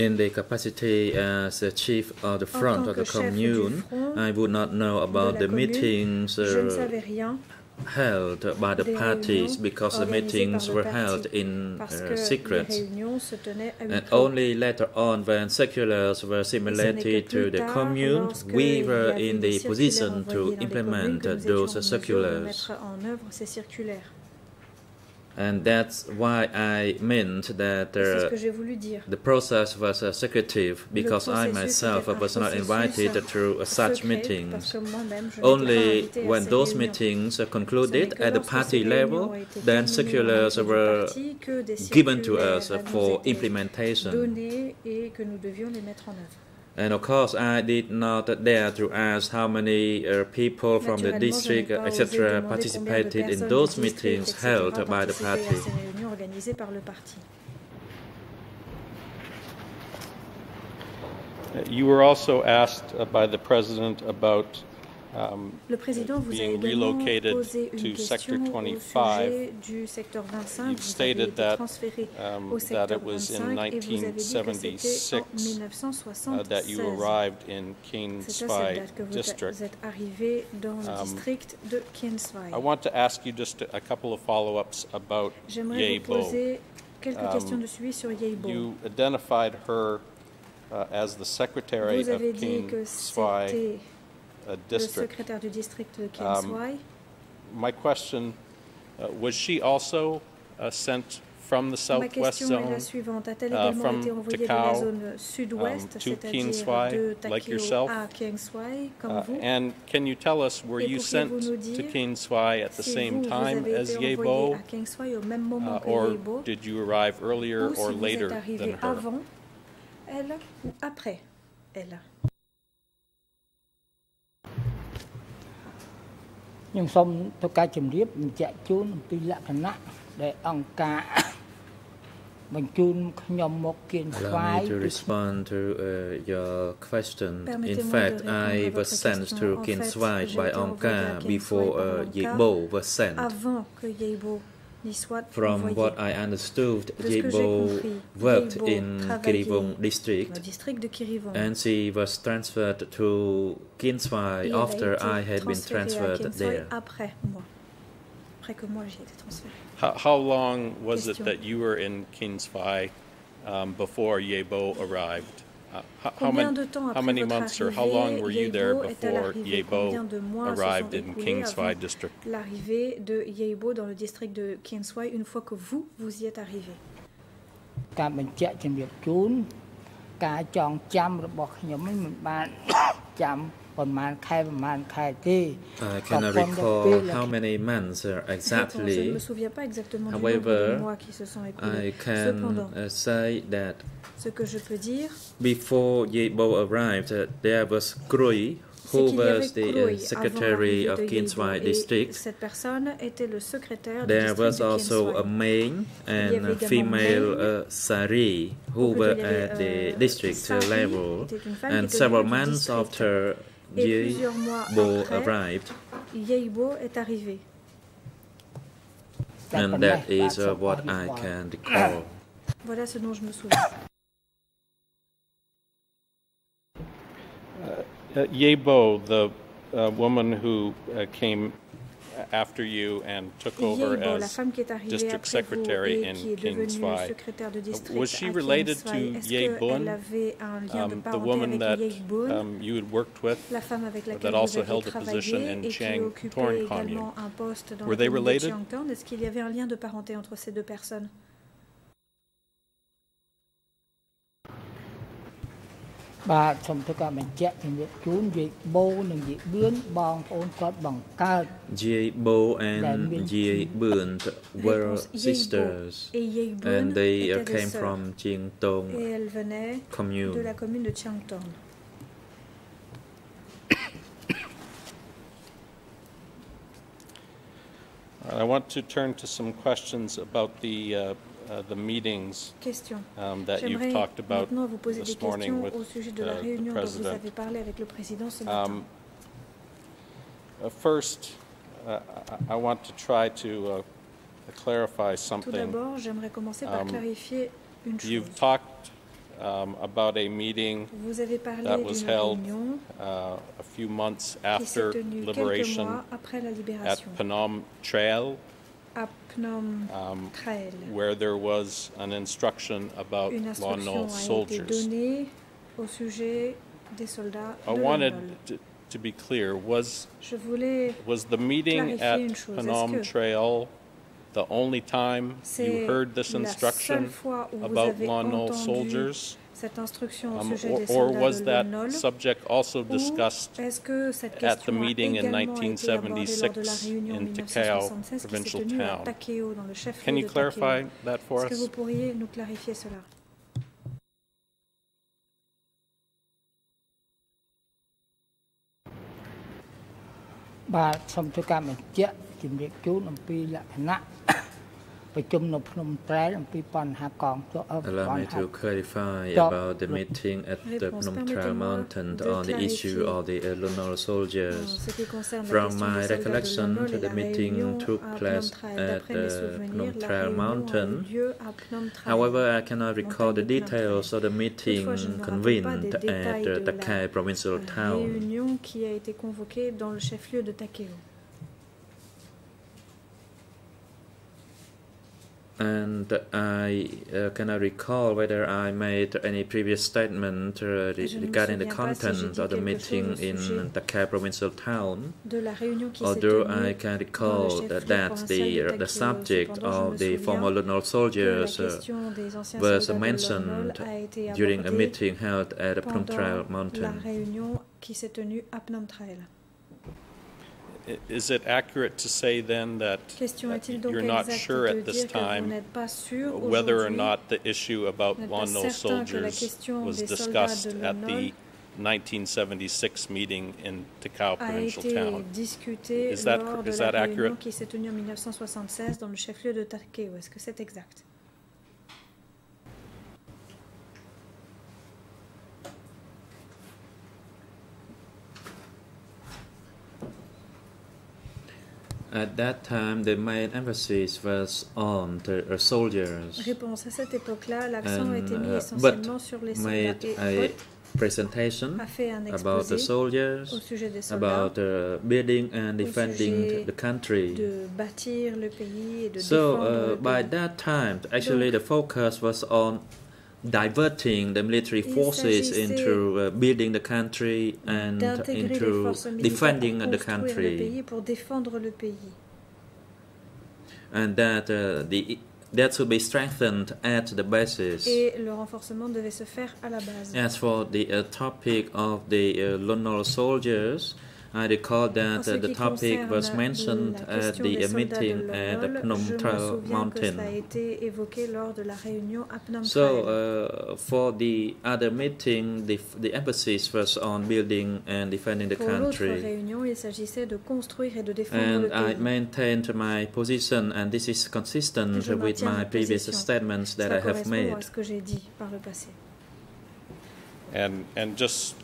In the capacity as the chief of the front tant of the que chef du commune, front I would not know about la the commune, meetings Je ne uh, savais rien held by the parties because the meetings were held in uh, secret. réunions se tenaient à huis And only later on, when circulars were simulated to the commune, we were in the position to dans les communes implement que nous étions en those circulars. mettre en œuvre ces circulaires. And that's why I meant that Et C'est ce uh, que voulu dire. the process was uh, secretive because I myself was not invited to uh, such meetings. que moi-même, je n'étais pas Only when those meetings n'est concluded at the party level, then circulars were parti, que des given to us nous for implementation. Données et que nous devions les mettre en œuvre. And of course, I did not dare to ask how many uh, people from the district, je n'ai pas osé etc., demander combien de participated in those meetings held by the party. ces réunions organisées par le parti. Uh, You were also asked uh, by the president about Le président vous being également relocated posé to sector 25. du secteur 25. You've stated that, um, au that it was in 25 et vous avez dit que c'était en 1976 uh, that you arrived in Keen C'est à cette Spai date que vous district. dans le Um, district de I want to ask you just a a couple of follow-ups about J'aimerais vous Yeibo. poser quelques Um, questions de suivi sur Yeibo. You identified her uh, as the secretary of dit Kien que Svay c'était uh, le district. secrétaire du district de Um, My question, uh, was she also uh, sent from the southwest question est la zone uh, from été envoyée de la Takeo, zone um, to de like yourself? Uh, vous And can you tell us, were you sent to Svay at the same time as Yebo? envoyé à Kien Svay au même moment uh, Or did you arrive earlier or later than her? elle après elle. ខ្ញុំសូមធ្វើការជម្រាបបញ្ជាក់ជូនអំពីលក្ខណៈដែលអង្គការបញ្ជូនខ្ញុំមកគៀនស្វាយ to respond to uh, your question in fact I was sent to Kien Svay by Angkar before uh, Yebo was sent. avant que Yebo from what I understood, De ce que j'ai Yigbo compris, worked in travaillait Kiri Vong district district de Kiri Vong. and she was transferred to Kien Svay Et after I had been transferred there. Après moi. Après que moi été. How, how long was it that you were in Kien Svay um, before Yebo arrived? Uh, how, how Combien many, de temps how après many votre months or how long arrivée, were you there Yeibo est-elle before arrivée? Yebo Combien de mois se sont arrived in écoulés Keen Spai avant district? L'arrivée de Yeibo dans le district de Kinswai une fois que vous, vous y êtes arrivé. ការបញ្ជាក់ជំរាបជូនការចងចាំរបស់ខ្ញុំនេះមិនបាន ចាំ I cannot recall how many months exactly. However, I can say that before Yebo arrived, uh, there was Krui, who was the uh, secretary of Kien Svay district. there was also a male and a female uh, Sari who were at the district level. And several months after Et Yei plusieurs mois Bo après, arrived. Yeibo est arrivé. And that is uh, what I can recall. Voilà ce dont je me souviens. Uh, uh Yeibo, the uh, woman who uh, came after you and took over as femme qui est arrivée district secretary et in qui est devenue Kien Svay, secrétaire de district was she related to Ye Bun, avait un lien de um, the woman that avec Ye Bun, um, you had worked with, la femme avec laquelle that also held a position in Cheang Tong Commune. un poste dans Were they related? Est-ce qu'il y avait un lien de parenté entre ces deux personnes បាទសូមធ្វើការបញ្ជាក់ពីលោកជូនយាយបូនិងយាយបឿនបងប្អូនគាត់បង្កើត Jay Bo and Ye Bun were sisters and they came from Cheang Tong commune. I want to turn to some questions about the uh, uh, the meetings um, that you've talked about this morning with au sujet de la uh, the vous president. avez parlé avec le président ce matin. Um, uh, First, uh, I want to try to uh, clarify something. Um, clarifier une chose. You've talked um, about a meeting Vous avez parlé that was held uh, a few months after liberation mois après la at Phnom Trail, um, where there was an instruction about Lon instruction Nol a été soldiers. donnée au sujet des soldats I wanted to, to be clear, was, was the meeting at Phnom Trail the only time you heard this instruction seule fois où vous about Lon soldiers? cette instruction au um, sujet or, or was that subject also discussed at the meeting in 1976 in Takeo, provincial town? Can you clarify that for us? Allow me to clarify about the meeting at the Phnom Trail mountain on the issue of the Lon Nol soldiers. From my recollection, the meeting took place at the euh, Phnom Trail mountain. However, I cannot recall the details of the meeting convened at the uh, Takeo provincial town. And I uh, cannot recall whether I made any previous statement uh, re- Je ne me regarding the content of the meeting in sujet Takeo provincial town. De la réunion qui s'est Although I can recall that, that the, the subject of the former Lon Nol soldiers uh, question des anciens was mentioned Nol a été during a meeting held at the Phnom Trail Mountain. réunion qui s'est tenue à Phnom Trail. I- Is it accurate to say then that Question est-il donc you're not sure at this dire que vous time n'êtes pas sûr whether or not the issue about Vous n'êtes pas Lon Nol certain que la soldiers was discussed at the 1976 meeting in Takeo Provincial Town? Is that- is that accurate? qui s'est tenue en 1976 dans le chef-lieu de Takeo. Est-ce que c'est exact At that time, the main emphasis was on the uh, soldiers. Réponse. À cette époque-là, l'accent a été mis uh, essentiellement sur les soldats. Et presentation a fait un about the soldiers, sujet des soldats, about uh, building and defending the country. de bâtir le pays et de So uh, by that time, actually, the focus was on diverting the military forces into uh, building the country and into defending the country, pays, pour défendre le pays. and that uh, the that should be strengthened at the basis. Et le renforcement devait se faire à la base. As for the uh, topic of the uh, soldiers, I recall that uh, the topic was mentioned at the uh, meeting at the Lon Phnom je Trail Mountain. cela a été évoqué lors de la réunion à Phnom So uh, for the other meeting, the, the emphasis was on building and defending the country. réunion, il s'agissait de construire et de défendre And I pays. maintained my position, and this is consistent with my previous statements that I have made. à ce que j'ai dit par le passé. And, and just,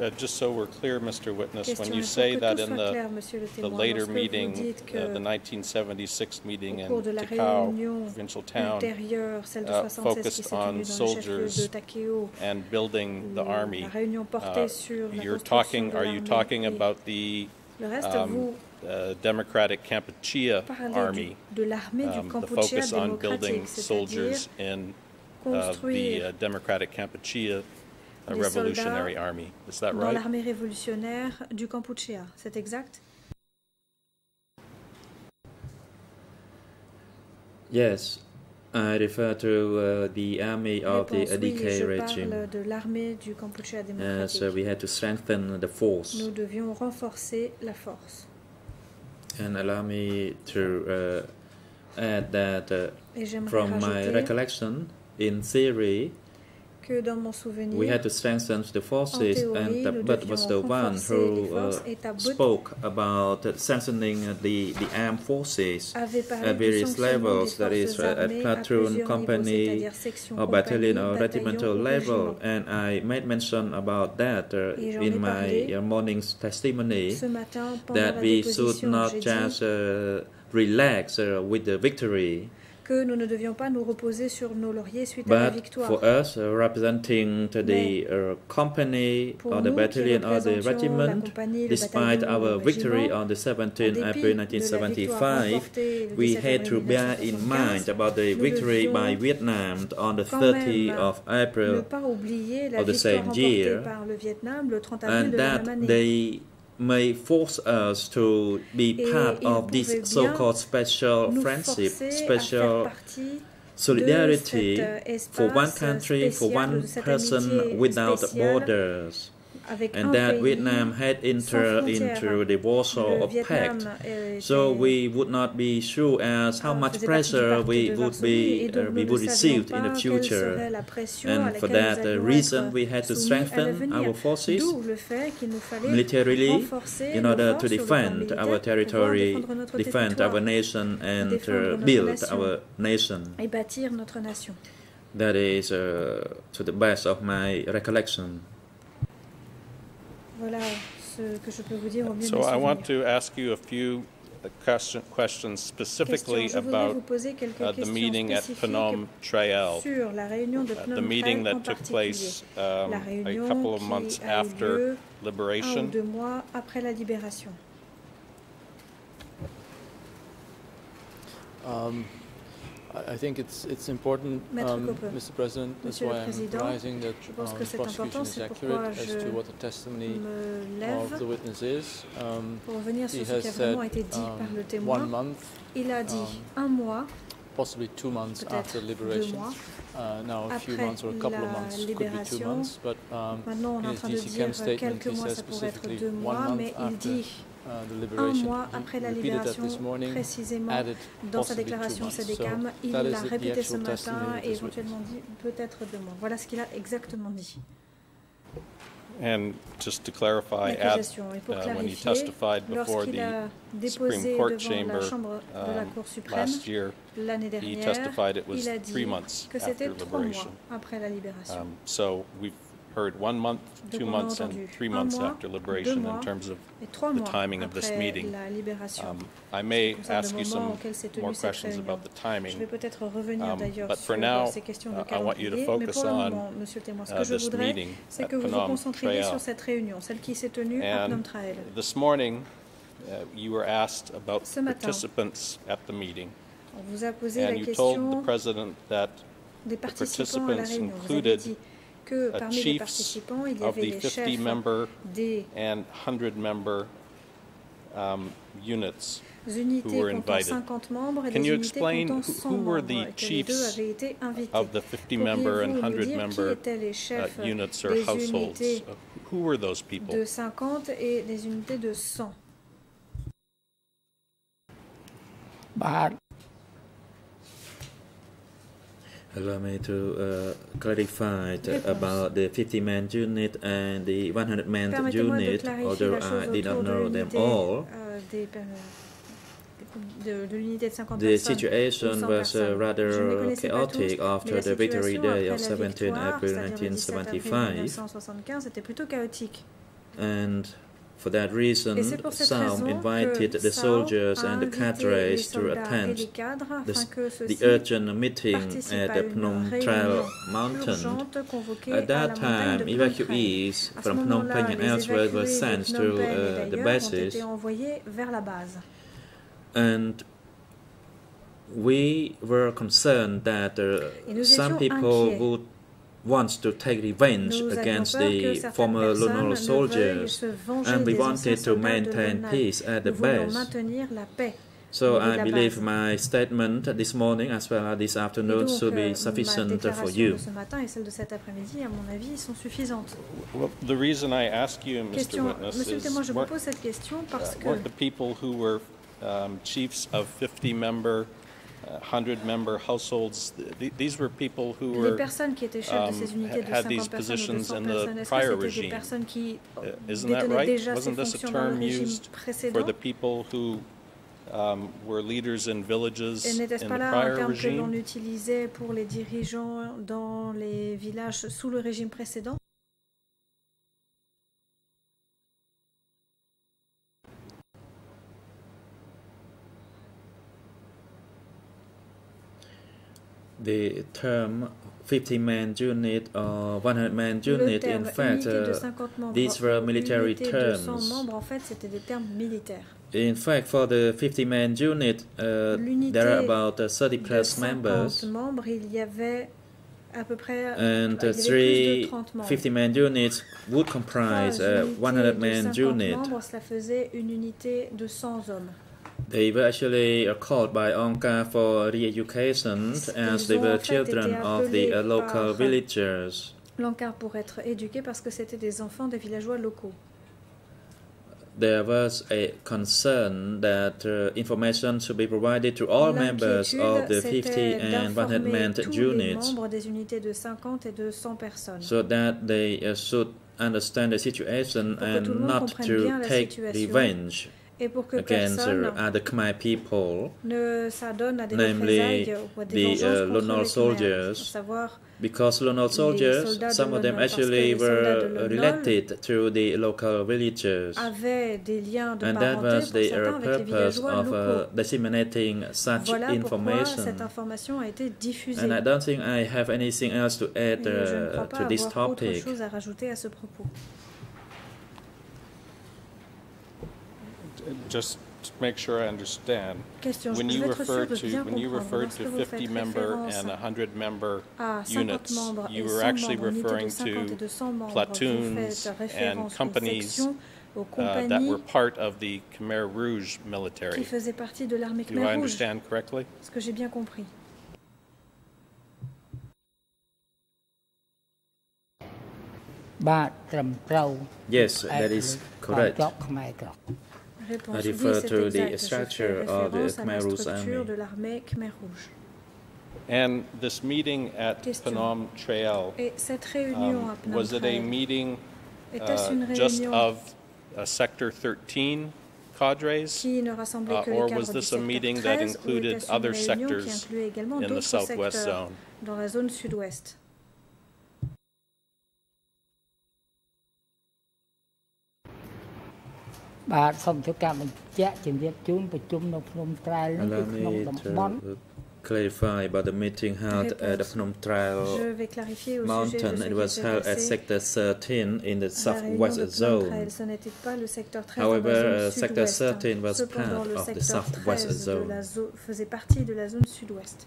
uh, just so we're clear, Mr. Witness, when Question, you say que that tout in soit the, clair, monsieur le the témoin. later Lorsque vous meeting, dites uh, the 1976 meeting in cours de la Takeo Provincial Town, ultérieure, celle de uh, 76 qui focused s'est on tenue dans le chef-lieu soldiers Takeo, and building the army, la réunion portait uh, sur la you're construction talking, de are you talking about the Le reste, um, vous uh, Democratic Kampuchea parlez Army, de l'armée du um, the Kampuchea focus on building démocratique, c'est-à-dire soldiers in uh, the uh, Democratic Kampuchea uh, des Revolutionary soldats Army. Is that dans right? l'armée révolutionnaire du Kampuchea. C'est exact? Yes, I refer to uh, the army of the Réponse oui, ADK je regime, parle de l'armée du Kampuchea as démocratique. uh, we had to strengthen the force. Nous devions renforcer la force. And allow me to uh, add that uh, from my recollection, in theory, que dans mon souvenir, we had to strengthen the forces, théorie, and Tabut was the one who uh, forces et Tabut spoke about strengthening the, the armed forces at various levels, that is, uh, at platoon, company, or battalion or regimental level, and I made mention about that uh, Et j'en ai in my uh, morning's testimony matin, that we should not just uh, relax uh, with the victory, que nous ne devions pas nous reposer sur nos lauriers suite à la but victoire. for us uh, representing to the uh, company Pour or the nous qui battalion or the représentions la regiment, compagnie, le despite bataillon, our le victory régiment, on the en 17th dépit April de la victoire 1975, remportée le we 17 had to avril bear in 1975, mind about the nous victory by devions Vietnam on the quand 30th même of ne April, pas oublier la of the victoire same remportée year, par le Vietnam le 30 avril and de la that même année. they may force us to be part of this so-called special friendship, forcer à faire special solidarity euh, for one country, for one person without borders. And that Vietnam had entered into the Warsaw Pact. So we would not be sure as how euh, much faisait partie du pressure we would be uh, we would receive in the future. serait la pression à And for that reason, we had to strengthen our forces D'où le fait qu'il nous fallait militarily in order to sur le plan defend our territory, defend our nation, and uh, build our nation. et bâtir notre nation. That is uh, to the best of my recollection. Voilà ce que je peux vous dire au mieux So mes I want to ask you a few question, questions specifically Je voudrais vous about poser quelques uh, the meeting at spécifiques Phnom Trail. sur la réunion de Uh, the meeting Penh that took place um, La a couple of months after lieu un ou liberation. deux mois après la libération. Um, I think it's it's important, um, Mr. President. That's Monsieur why I'm rising that um, c'est prosecution is accurate as to what the testimony of the witness is. Um, he has said vraiment été dit par le um, one month, Il a dit um, un mois, possibly two months after liberation. Uh, now a few months or a couple of months could be two months, but um, Maintenant, on est in his DC Cam statement, he says specifically one month after the un liberation. mois He après la repeated that libération, this morning, précisément added dans sa possibly two déclaration months. So CDCAM, il that is l'a the- the répété ce actual matin testimony et of this witness. éventuellement dit peut-être deux mois. Voilà ce qu'il a exactement dit. And just to clarify, at, L'accusation. Et pour uh, when he clarifier, testified before lorsqu'il the a Supreme déposé Court devant la chamber Chambre de la um, Cour suprême last year, l'année he dernière, testified it was il a three dit months que after c'était trois mois liberation. après la libération. Um, So we've heard one month, Donc two months, and three months mois, after liberation in terms of the timing of this meeting. Um, I may Ce qui concerne ask you some auquel s'est tenue more questions réunion. about the timing. Um, but for now, uh, I want you to focus on, moment, Monsieur le témoin, ce uh, this meeting at que vous vous Phnom Trail. sur cette réunion, celle qui s'est tenue à And This morning, uh, you were asked about Ce matin. participants at the meeting. Vous a posé la And you told the president that des participants à la participants réunion. Vous avez included, que uh, parmi les participants, il y of avait the les 50 chefs member des and 100 member um, units. unités were comptant invited. 50 membres et Can you unités explain comptant who- 100 who were membres, les deux chiefs avaient été invités. of the 50 member and Pourriez-vous 100 nous dire qui member étaient les uh, chefs units or des households? unités Uh, Who were those people? de 50 et des unités de 100បា Allow me to uh, clarify about the 50-man unit and the 100-man unit, although I did not know them all. euh, des de, de 50 The situation was uh, personnes. Je ne les rather chaotic after the victory day of 17 April c'est-à-dire le 17 avril 1975, 1975, était plutôt chaotique. and for that reason, Et c'est pour cette some invited the soldiers and the cadres to attend the, urgent meeting at the Phnom Trail mountain. At that time, de Phnom Trail. evacuees from Phnom Penh and elsewhere were sent to Phnom Penh et uh, the bases, été envoyés vers la base. and we were concerned that uh, some people would want to take revenge against the former personnes Lon Nol soldiers, and we wanted to maintain peace at the Nous voulons base. maintenir la paix. So au niveau de I believe my statement this morning as well as this afternoon donc, should euh, be sufficient for you. de ce matin et celle de cet après-midi, à mon avis, sont suffisantes. Well, the reason I ask you, Mr. Question, Witness, Monsieur is témoin, je vous pose cette question parce uh, que weren't the people who were um, chiefs of 50 member, les were personnes qui étaient chefs de ces um, unités de had 50 these personnes ou de positions 100 in the personnes, est-ce prior que c'était des personnes qui Uh, Isn't that détenaient right? déjà ces Wasn't this a fonctions dans le term régime used précédent? for the people who um, were leaders in villages Et n'était-ce the pas là un prior terme que l'on regime? utilisait pour les dirigeants dans les villages sous le régime précédent? The term 50-man unit or 100-man unit, in fact, uh, these were military 100 terms. membres, en fait, des termes militaires. in fact, for the 50-man unit, uh, there are about uh, 30 plus members, membres, il y avait à peu près and uh, avait plus de three 30 membres. 50-man units would comprise a 100-man unit. membres, cela faisait une unité de 100 hommes. They were actually called by Angkar for re-education as they were en fait été children of the uh, local villagers. l'Angkar pour être éduqués parce que c'était des enfants des villageois locaux. there was a concern that uh, information should be provided to all members of the 50 and 100 d'informer man tous les units des unités de 50 et de 100 personnes. so that they uh, should understand the situation Pour que tout le and not to take situation revenge Et pour que against uh, other Khmer people ne s'adonne à des namely ou à des the, uh, Lon Nol soldiers, because Lon Nol soldiers, some of them Lon Nol, parce que actually les soldats de were related to the local villagers. des liens de And that was the certains avec les purpose of uh, disseminating such Voilà information. cette information a été diffusée. And I don't think I have anything else to add uh, to this topic. à à ce propos. just to make sure I understand, Question. when you refer to, when you refer to 50-member and 100-member units, you were actually referring to platoons and companies uh, that were part of the Khmer Rouge military. Do I understand correctly? Que bien compris? Yes, that is correct. Réponse I refer to the structure of the Khmer Rouge Army. Khmer Rouge. And this meeting at Question. Phnom Trail, um, was it a meeting uh, just of uh, Sector 13 cadres, uh, or was this a meeting that included other sectors in the Southwest Zone? បាទសូមធ្វើការបញ្ជាក់ជំរាបជូនប្រជុំនៅភ្នំត្រែលនេះគឺ Allow ក្នុង me តំ to បន់ uh, clarify about the meeting held at the Réponse. Phnom Trail Je vais clarifier au sujet de mountain. ce It qui was s'est held at passé sector 13 in the à la réunion de southwest Phnom Trail. zone. Ce n'était pas le secteur 13 However, dans la uh, zone sector sud-ouest. 13 was Cependant, part le of the secteur southwest 13 de zone. la zo- faisait partie de la zone sud-ouest.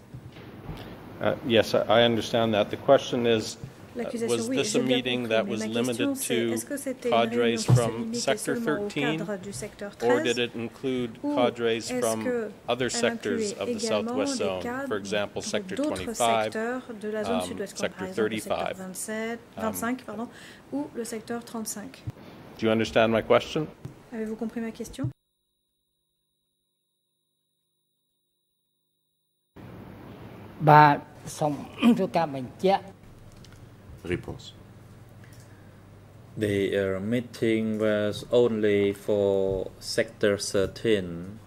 Uh, Yes, I I understand that. The question is, uh, L'accusation, was this a meeting that was limited to cadres from Sector 13, or did it include cadres from other sectors of the Southwest Zone, for example, Sector 25, um, Sector 35, um, ou le secteur 35. Do you understand my question? Avez-vous compris ma question? Bah, xong chúng ta mình chắc Réponse. The uh, meeting was only for sector 13.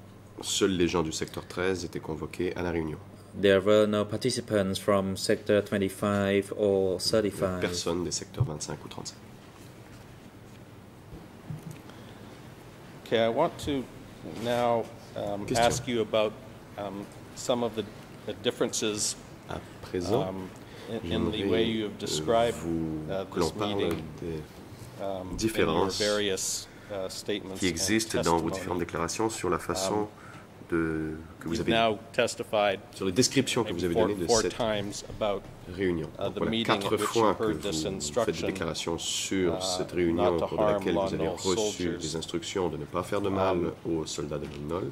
Seuls les gens du secteur 13 étaient convoqués à la réunion. There were no participants from sector 25 or 35. Personne des secteurs 25 ou 35. Okay, I want to now um, ask you about um, some of the the differences À présent, um, in in the way you have j'aimerais, euh, described vous- uh, que l'on this parle meeting des um, in your différences various uh, statements qui and existent dans vos différentes testimony. déclarations sur la façon de, que vous You've avez now testified sur les descriptions que maybe vous avez four, données de four cette times about réunion. uh, Donc the voilà meeting quatre at which fois you que heard this vous faites instruction, des déclarations sur uh, cette not réunion to au cours de harm laquelle vous avez Lon Nol reçu soldiers. des instructions de ne pas faire de mal Um, aux soldats de Lon Nol.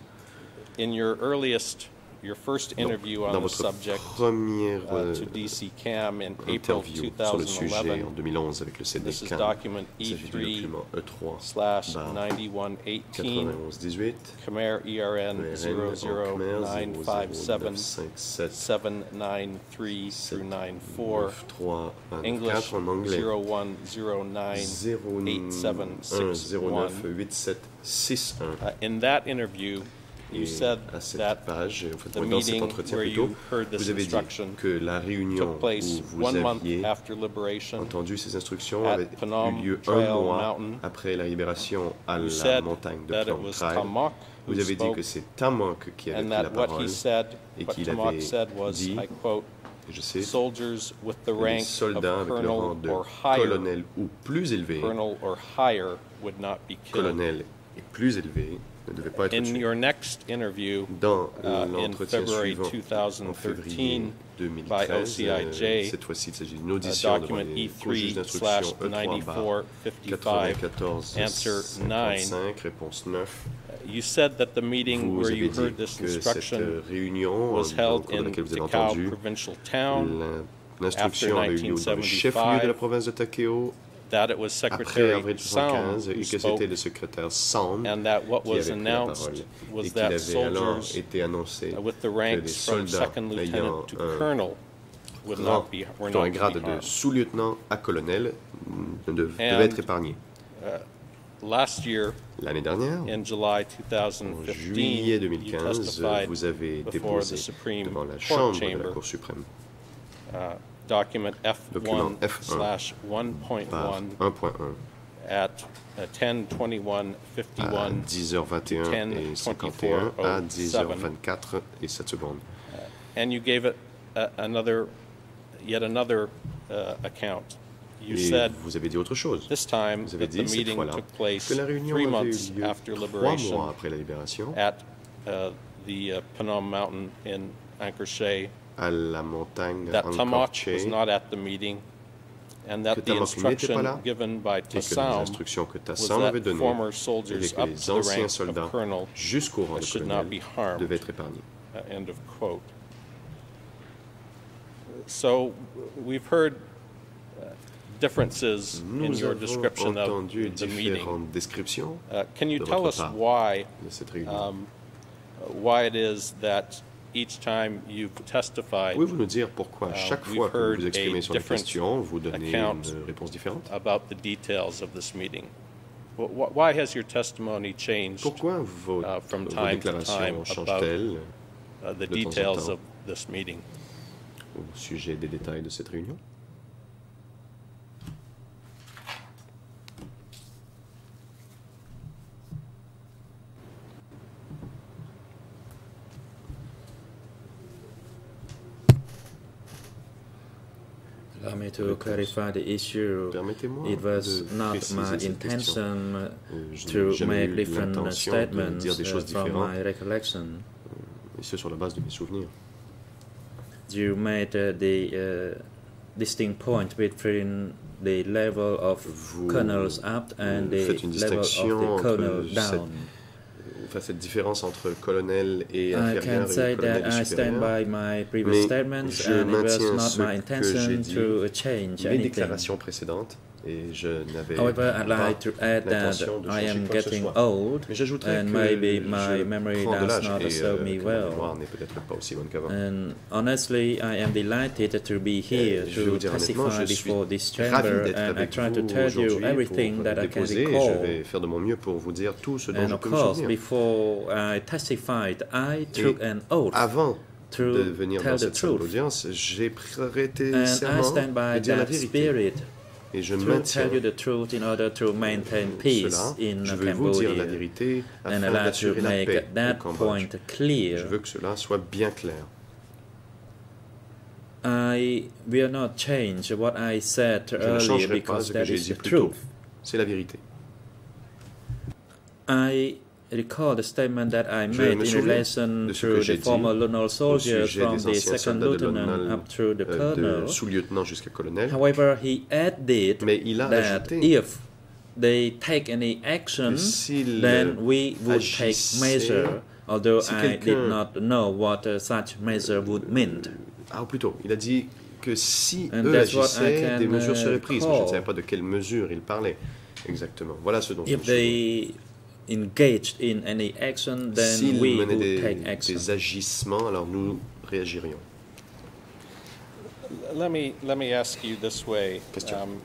in your first Donc, interview dans on the votre subject première uh, euh, to DC CAM in April sur le sujet 2011 en 2011 avec le This is document il s'agit du E3 document E3 slash barre 9118 9118 Khmer ERN ERN en Khmer 00957 00957 793 through 94 English 24 en anglais. 0109 8761. Uh, In that interview, Et said à cette that page, en fait, the dans cet meeting entretien where plutôt, you heard this vous avez dit instruction que la réunion took place où vous one month aviez after liberation. entendu ces instructions at avait Phnom eu lieu Trail un mois Mountain. après la libération à You la said montagne de that it Phnom was Trail. Tamok who Vous avez dit spoke que c'est Tamok qui avait and pris la that what parole. he said, et what qu'il Tamok avait said was, dit, I quote, Et je sais, soldiers with the les rank of soldats avec le rang colonel de or higher, colonel ou plus élevé, colonel or higher would not be killed. colonel et plus élevé, ne devaient pas être In tués. your next interview Dans uh, in l'entretien February suivant, en février 2013, 2013, by OCIJ, euh, cette fois-ci, il s'agit d'une uh, audition devant document les au juge E3 slash d'instruction E3 barre 9455, 94 answer 55, réponse 9. you said that the meeting Vous where you heard this cette instruction réunion was euh, held in laquelle vous avez Takeo entendu Provincial Town, la L'instruction avait eu lieu dans chef-lieu de la province de Takeo that it was après Secretary avril Sound 1975 who et que spoke, c'était le secrétaire Sound and that what qui was avait pris la announced parole et was qu'il that avait alors soldiers été annoncé uh, with the que les ranks from soldats second ayant lieutenant to un colonel would rang, not be were plutôt un not to grade be de harmed. sous-lieutenant à colonel ne dev- And- devait être épargné. Last year, L'année dernière, in July en 2015, juillet you 2015, testified vous avez before the déposé Supreme devant la Court Chambre de la chamber Cour suprême document Document F1 F1 slash par 1.1 1.1 at uh, 10:21:51 à 10h21 et 51 à 10h24 et 7 secondes. and you gave it a, another, yet another uh, account. You Et said vous avez dit autre chose. this time Vous avez that the dit cette meeting fois-là took place que la réunion three avait months eu lieu after trois liberation mois après la libération at uh, the uh, Phnom Mountain in Anchorage. À la montagne That Tamok Ankorche was not at the meeting, and that the Tamok n'était pas instruction given by et que les Tassam was that former soldiers up to the rank of colonel jusqu'au rang de should not be harmed. devaient être épargnés. Uh, End of quote. So we've heard uh, differences in Nous your avons description of the meeting. Uh, Can you tell us why, de cette réunion. um, why it is that each time you've testified Pouvez-vous nous dire pourquoi Uh, chaque we've fois que vous heard vous exprimez a sur les different questions, vous donnez account une réponse différente about the details of this meeting? Wh- wh- Why has your testimony changed Pourquoi vos, Uh, from vos time to time déclarations changent-elles uh, the de temps en details temps. of this meeting? au sujet des détails de cette réunion Allow me to clarify the issue. It was not my intention Euh, je n'ai to make different statements uh, from my recollection. et ce sur la base de mes souvenirs. You made uh, the uh, distinct point between the level of Vous colonels up and the level of the entre colonel cette- down. Enfin, cette différence entre colonel et I inférieur can say et colonel that et I stand supérieur. by my previous Mais statements je and it was maintiens not ce my que j'ai intention dit, to change Mes anything. déclarations précédentes, et je n'avais However, I'd pas like to add that l'intention de I changer am quoi que ce getting soit. old Mais j'ajouterais and que maybe je my memory prends de does l'âge not et serve euh, me que ma well. mémoire n'est peut-être pas aussi bonne qu'avant. And honestly, I am delighted to be here Euh, je vais vous to dire honnêtement, testify je suis before this ravi chamber, d'être and I avec try to vous tell you aujourd'hui everything pour that I can déposer et je recall. vais faire de mon mieux pour vous dire tout ce dont je peux me souvenir. I testified, I took Et an oath Avant to de venir dans cette salle d'audience, j'ai prêté serment stand by de dire la that vérité. Et je to maintiens tell you the truth in order to maintain peace cela. in Je vais vous dire la Cambodia. vérité And afin d'assurer la paix au Cambodge. Je clear. veux que cela soit bien clair. I will not change what I said Je ne earlier changerai pas because ce que that j'ai is dit the plus tôt. truth. C'est la vérité. I recall the statement that I Je made in relation to que the former Lunal soldiers from the second soldats de lieutenant up through the euh, colonel. sous-lieutenant jusqu'à colonel. However, he added Mais il a that ajouté if they take any action, then we would take measure, although si I did not know what uh, such measure would mean. Ah, ou plutôt, il a dit que si And eux agissaient, des mesures uh, seraient prises. Mais je ne savais pas de quelles mesures il parlait exactement. Voilà ce dont je me engaged in any action, then S'ils we menaient would des, take action. des agissements, alors nous réagirions. Let me, let me ask you this way. Question. Um,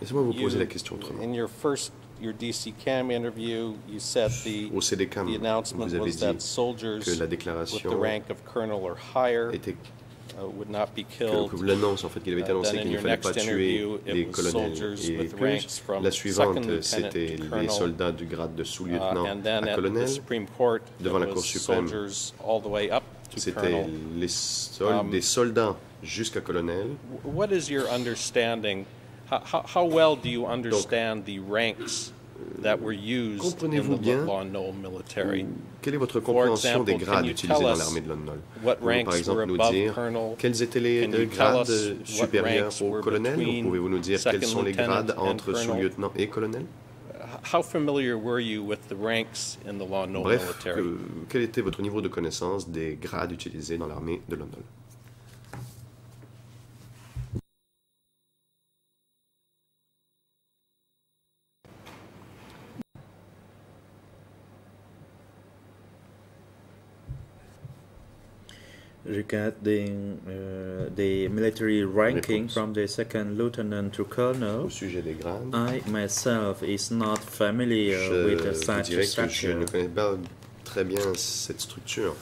Laissez-moi vous poser you- la question autrement. In your first, your DC CAM interview, you said the, Au CDCAM, the announcement vous avez was that dit soldiers que la with the déclaration rank of colonel or higher était uh, would not be que, killed. que l'annonce en fait qu'il avait été Uh, annoncé then in qu'il ne your fallait next pas tuer interview, it les was colonels soldiers et with plus. ranks from La second suivante, lieutenant c'était to les colonel. soldats du grade de Uh, sous-lieutenant and then à at the colonel. Supreme Court, it Devant la was Cour suprême, soldiers all the way up to C'était colonel. les sol- Um, des soldats jusqu'à colonel. What is your understanding? How, how, how well do you understand the ranks that were used in comprenez-vous the bien Lon Nol military? Quelle est votre For compréhension example, des can grades you utilisés tell dans us l'armée de Lon Nol what Pouvez-vous ranks par exemple were nous above dire colonel? quels étaient les Can you les tell grades us what supérieurs ranks au were colonel ou between pouvez-vous nous dire quels second sont les grades lieutenant and entre colonel? sous-lieutenant et colonel How familiar were you with the ranks in the Lon Nol Bref, military? que- quel était votre niveau de connaissance des grades utilisés dans l'armée de Lon regarding uh, the military ranking Réponse. from the second lieutenant to colonel, Au sujet des grades, I myself is not familiar je with the such dirais que je structure. ne connais pas très bien cette structure.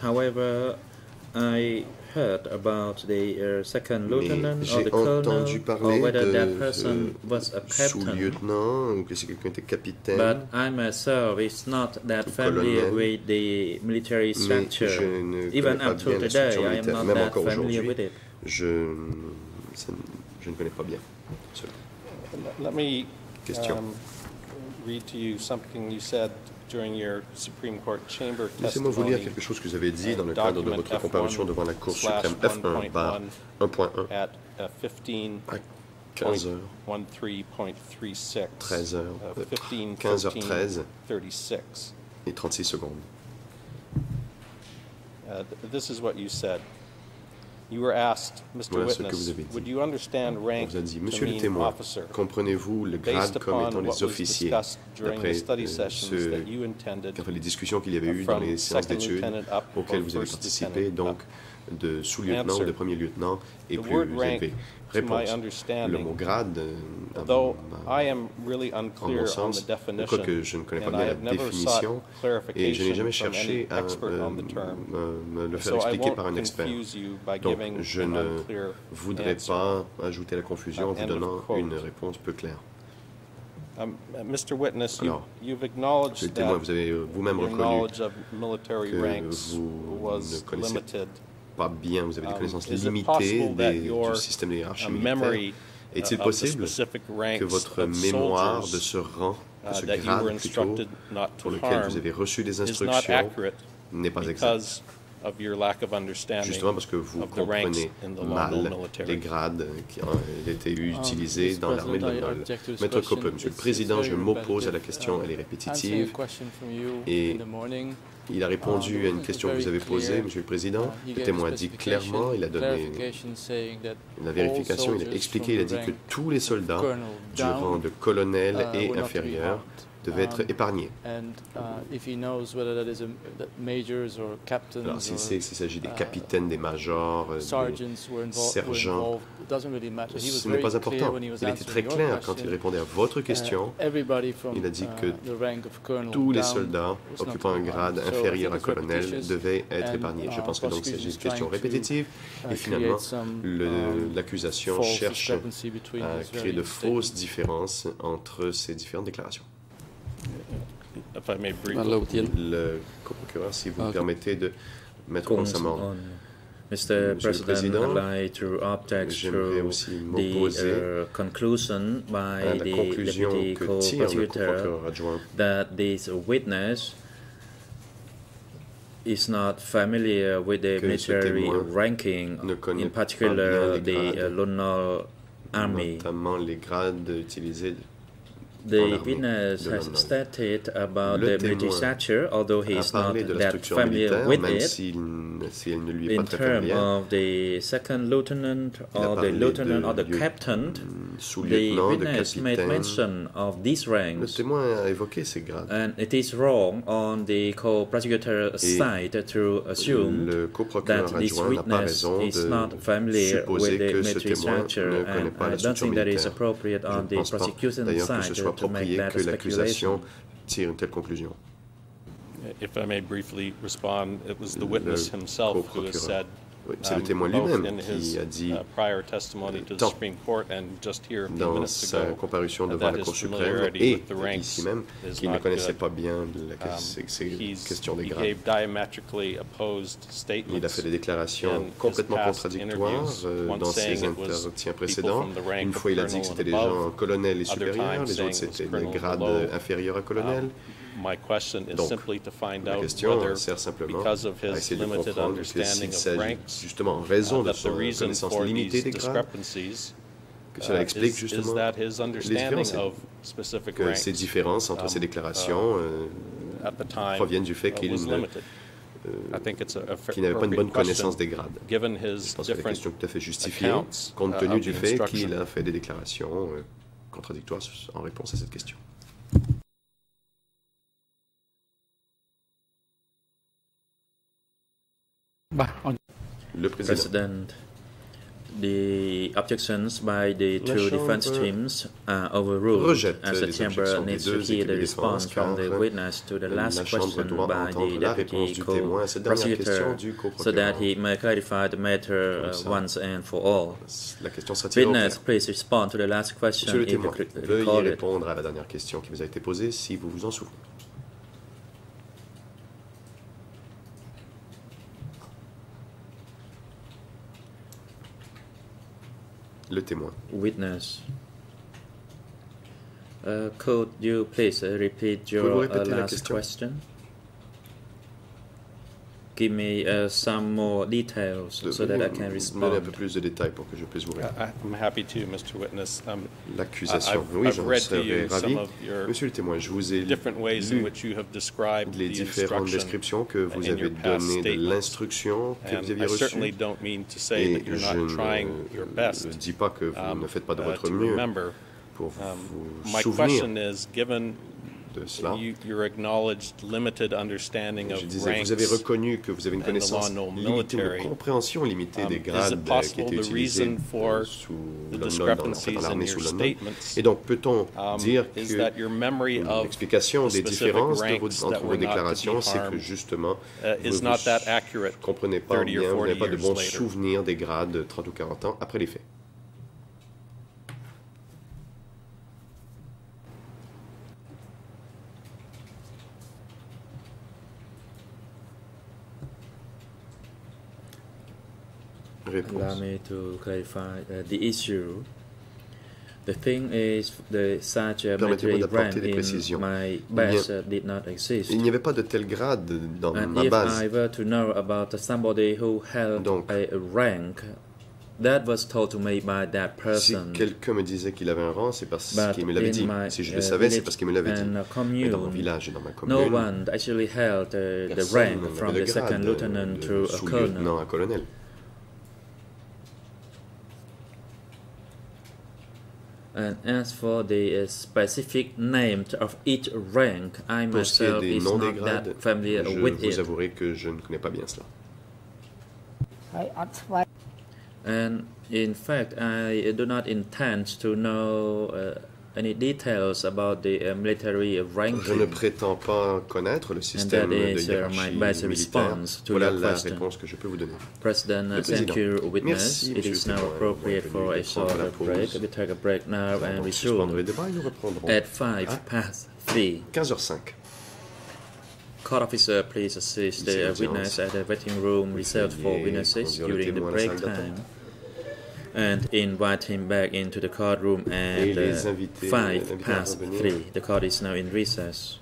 However, I heard about the uh, second lieutenant or the colonel, or whether de that person was a captain. sous-lieutenant ou que c'est quelqu'un était capitaine. But I myself is not that familiar colonel. with the military structure. Even up to today, I am not that familiar with it. je, ça- je ne connais pas bien cela. Let me Question. um, read to you something you said during your Supreme Court chamber Laissez-moi vous lire quelque chose que vous avez dit dans le uh, cadre de votre comparution devant la Cour suprême F1 bar 1.1 at uh, 15 à 15 heures, 13.36. 13 heures, uh, euh, 15, 15h13 36. et 36 secondes. Uh, th- This is what you said. You were asked, Mr. Voilà ce que Witness, vous avez dit. would you understand On rank vous a dit, to Monsieur le mean témoin, officer? comprenez-vous le Based grade comme upon étant what les was officiers discussed during the d'après study euh, sessions ce- that you attended enfin, les discussions qu'il y avait eu dans from les séances second d'études lieutenant up auxquelles or vous avez first participé, lieutenant donc de sous-lieutenant ou Answer. de premier lieutenant et The plus word rank, élevé. To my Réponse. Le understanding, mot grade, euh, à Though mon- I am really en unclear mon on sens, the definition, quoique je ne connais pas and I bien la have never sought définition, et je n'ai jamais clarification from cherché any à expert euh, on the term. me, me le faire So I expliquer won't par un expert. confuse you by Donc, giving je an ne unclear voudrais answer. pas ajouter la confusion en Uh, vous end of donnant quote. une réponse peu claire. Um, uh, Mr. Witness, you, Alors, you've Monsieur le acknowledged témoin, that vous avez euh, vous-même your reconnu knowledge of military que ranks vous was ne connaissez limited. Pas bien, vous avez des Um, connaissances is it limitées possible that des- your, du système de hiérarchie uh, militaire. memory Est-il uh, of the possible specific ranks que votre of mémoire de soldiers, ce rang, de uh, ce that you grade were plutôt, instructed not pour to lequel harm vous avez reçu des is not instructions, accurate n'est pas exact. Because of your lack of understanding Justement parce que vous of the ranks comprenez in the mal Lon Nol military. les grades qui ont été utilisés Mr. dans l'armée de President, I Lon Nol. object to this Maître question. Koppe, Monsieur le It's- Président, it's je very m'oppose à la repetitive. question, elle est Um, Answering a répétitive. question from you Et in the morning, Il a répondu Um, à une question que vous avez posée, very Monsieur le Président. uh, he Le gave a témoin a dit specification, clairement, il a donné clarification saying that la vérification, il a soldiers expliqué, il a dit from the que rank tous les soldats colonel du rang down, de colonel uh, et were not to be inférieur devait être épargné. Alors s'il sait s'il s'agit des capitaines, des majors, des sergents, ce n'est pas important. Il était très clair quand il répondait à votre question. Il a dit que tous les soldats occupant un grade inférieur à colonel devaient être épargnés. Je pense que donc il s'agit d'une question répétitive et finalement l'accusation cherche à créer de fausses différences entre ces différentes déclarations. If I may briefly, Le co-procureur, si vous me Ok. permettez de mettre en sa mort. On- Mr. Monsieur le President, Président, I'd like to object j'aimerais to aussi the m'opposer uh, conclusion by à la the conclusion deputy que tire le co-prosecutor that this witness is not familiar with the Que ce military témoin ranking, ne connaît in pas particular the grades, uh, Lunar Army. notamment les grades utilisés The witness has stated about Le the military témoin structure, although he is not parlé de la that familiar with it. si ne lui In terms of the second lieutenant or the lieutenant or the captain, the witness made mention of these ranks, témoin a évoqué ces and it is wrong on the co-prosecutor's side to assume that this adjoint n'a pas witness is not familiar with the military structure, and I don't think that is appropriate on the prosecution d'ailleurs que ce side. soit to make approprié que l'accusation tire une telle conclusion. if I may briefly respond, it was the witness Le himself who has said, Oui, c'est le um, témoin both lui-même in qui his a dit uh, prior testimony to the tant Supreme Court and just here a few dans minutes sa ago, comparution uh, devant that la Cour his suprême familiarity et with the ranks ici même is qu'il ne not connaissait good. pas bien la- Um, ces, ces he's- questions des he grades. gave diametrically opposed Il a statements fait des déclarations in his complètement past contradictoires interviews, euh, once dans saying ses it was entretiens people précédents. from the rank Une of fois, il a dit colonel que c'était and des above. gens colonels et Other supérieurs, times les saying autres it was c'était des colonel grades below. inférieurs à colonel. Um, My question is Donc, simply to find Ma out question whether, sert simplement because of à his essayer de limited comprendre que s'il understanding of s'agit ranks, justement en raison uh, de that the son reason connaissance for limitée these des grades, discrepancies que cela uh, explique is, justement is that his les understanding différences, of specific que ranks ces différences entre um, ces déclarations euh, at the time proviennent du fait uh, qu'il was ne- limited. I think it's a, a fair- qu'il n'avait pas une bonne appropriate connaissance question, des grades. Given Je his pense que la different question est tout à fait justifiée, accounts, compte uh, tenu of du the fait instruction. qu'il a fait des déclarations euh, contradictoires en réponse à cette question. Le président. President, the objections by the two defense teams are overruled as the les chamber objections des needs to deux hear the équipes de response défense, from the witness to the la last Chambre question doit by entendre the la deputy réponse du témoin à cette dernière question co-prosecutor du so that he may clarify the matter once and for all. La question sera tirée au Witness, clair. please respond to the last question Monsieur le témoin, you recall veuillez it. répondre à la dernière question qui vous a été posée si vous vous en souvenez. Le témoin. Witness. Uh, could you please uh, repeat Pouvez-vous your uh, la last question? question? Give me uh, some more details so that I can Donnez un peu respond. plus de détails pour que je puisse vous I- répondre. I'm happy to, Mr. Witness. Um, L'accusation. I've- Oui, I've j'en read to serais you ravi. some of your Monsieur le témoin, je vous ai different ways in lu which you have described les the différentes instruction. descriptions que vous in avez your past données de statements. l'instruction que And vous aviez I certainly reçue. don't mean to say Et that you're je not trying your ne best dis pas que vous um, ne faites pas de uh, votre to mieux remember. pour Um, vous My souvenir question is, given de cela. you, your acknowledged limited understanding of Je disais, ranks, vous avez reconnu que vous avez une and the connaissance Lon Nol limitée, military. une compréhension limitée Um, des is it grades euh, qui possible étaient the utilisés reason for euh, sous the l'homme dans, en fait, discrepancies dans in l'armée your sous l'homme. statements Et donc, peut-on um, dire is que that your memory of l'explication the des specific différences de ranks vos, that entre vos were not to be déclarations, c'est que harmed, justement, uh, is vous not ne that accurate comprenez pas 30 or bien, vous 40 n'avez pas de years bons later. souvenirs des grades 30 ou 40 ans après les faits. Allow me to clarify uh, the issue. The thing is, the such a Permettez-moi d'apporter des précisions. my Il batch uh, did not exist. Il n'y avait pas de tel grade dans And ma if base. I were to know about somebody who held Donc, a rank, that was told to me by that Si quelqu'un me disait qu'il avait un rang, c'est parce qu'il me l'avait in dit. my, Si je uh, le savais, c'est parce qu'il me l'avait dit. uh, Mais dans mon village et dans ma No commune, one actually held uh, the rank from the second grade lieutenant to a à colonel. And as for the uh, specific names of each rank, I myself is not that familiar je with vous it. que je ne connais pas bien cela. And in fact, I do not intend to know uh, any details about the uh, military Je ne ranking. prétends pas connaître le système that de is, uh, my hiérarchie best militaire. response to Voilà la question. réponse que je peux vous donner. President, Le thank Président. you, witness. Merci, it is now appropriate for a short break. We take a break now and resume le débat et nous reprendrons at 5 Ah. past 3. 15h05. Court officer, please assist the witness at the waiting room reserved for witnesses during the témoin à la break time. And invite him back into the courtroom at uh, inviter- 5 past 3. The court is now in recess.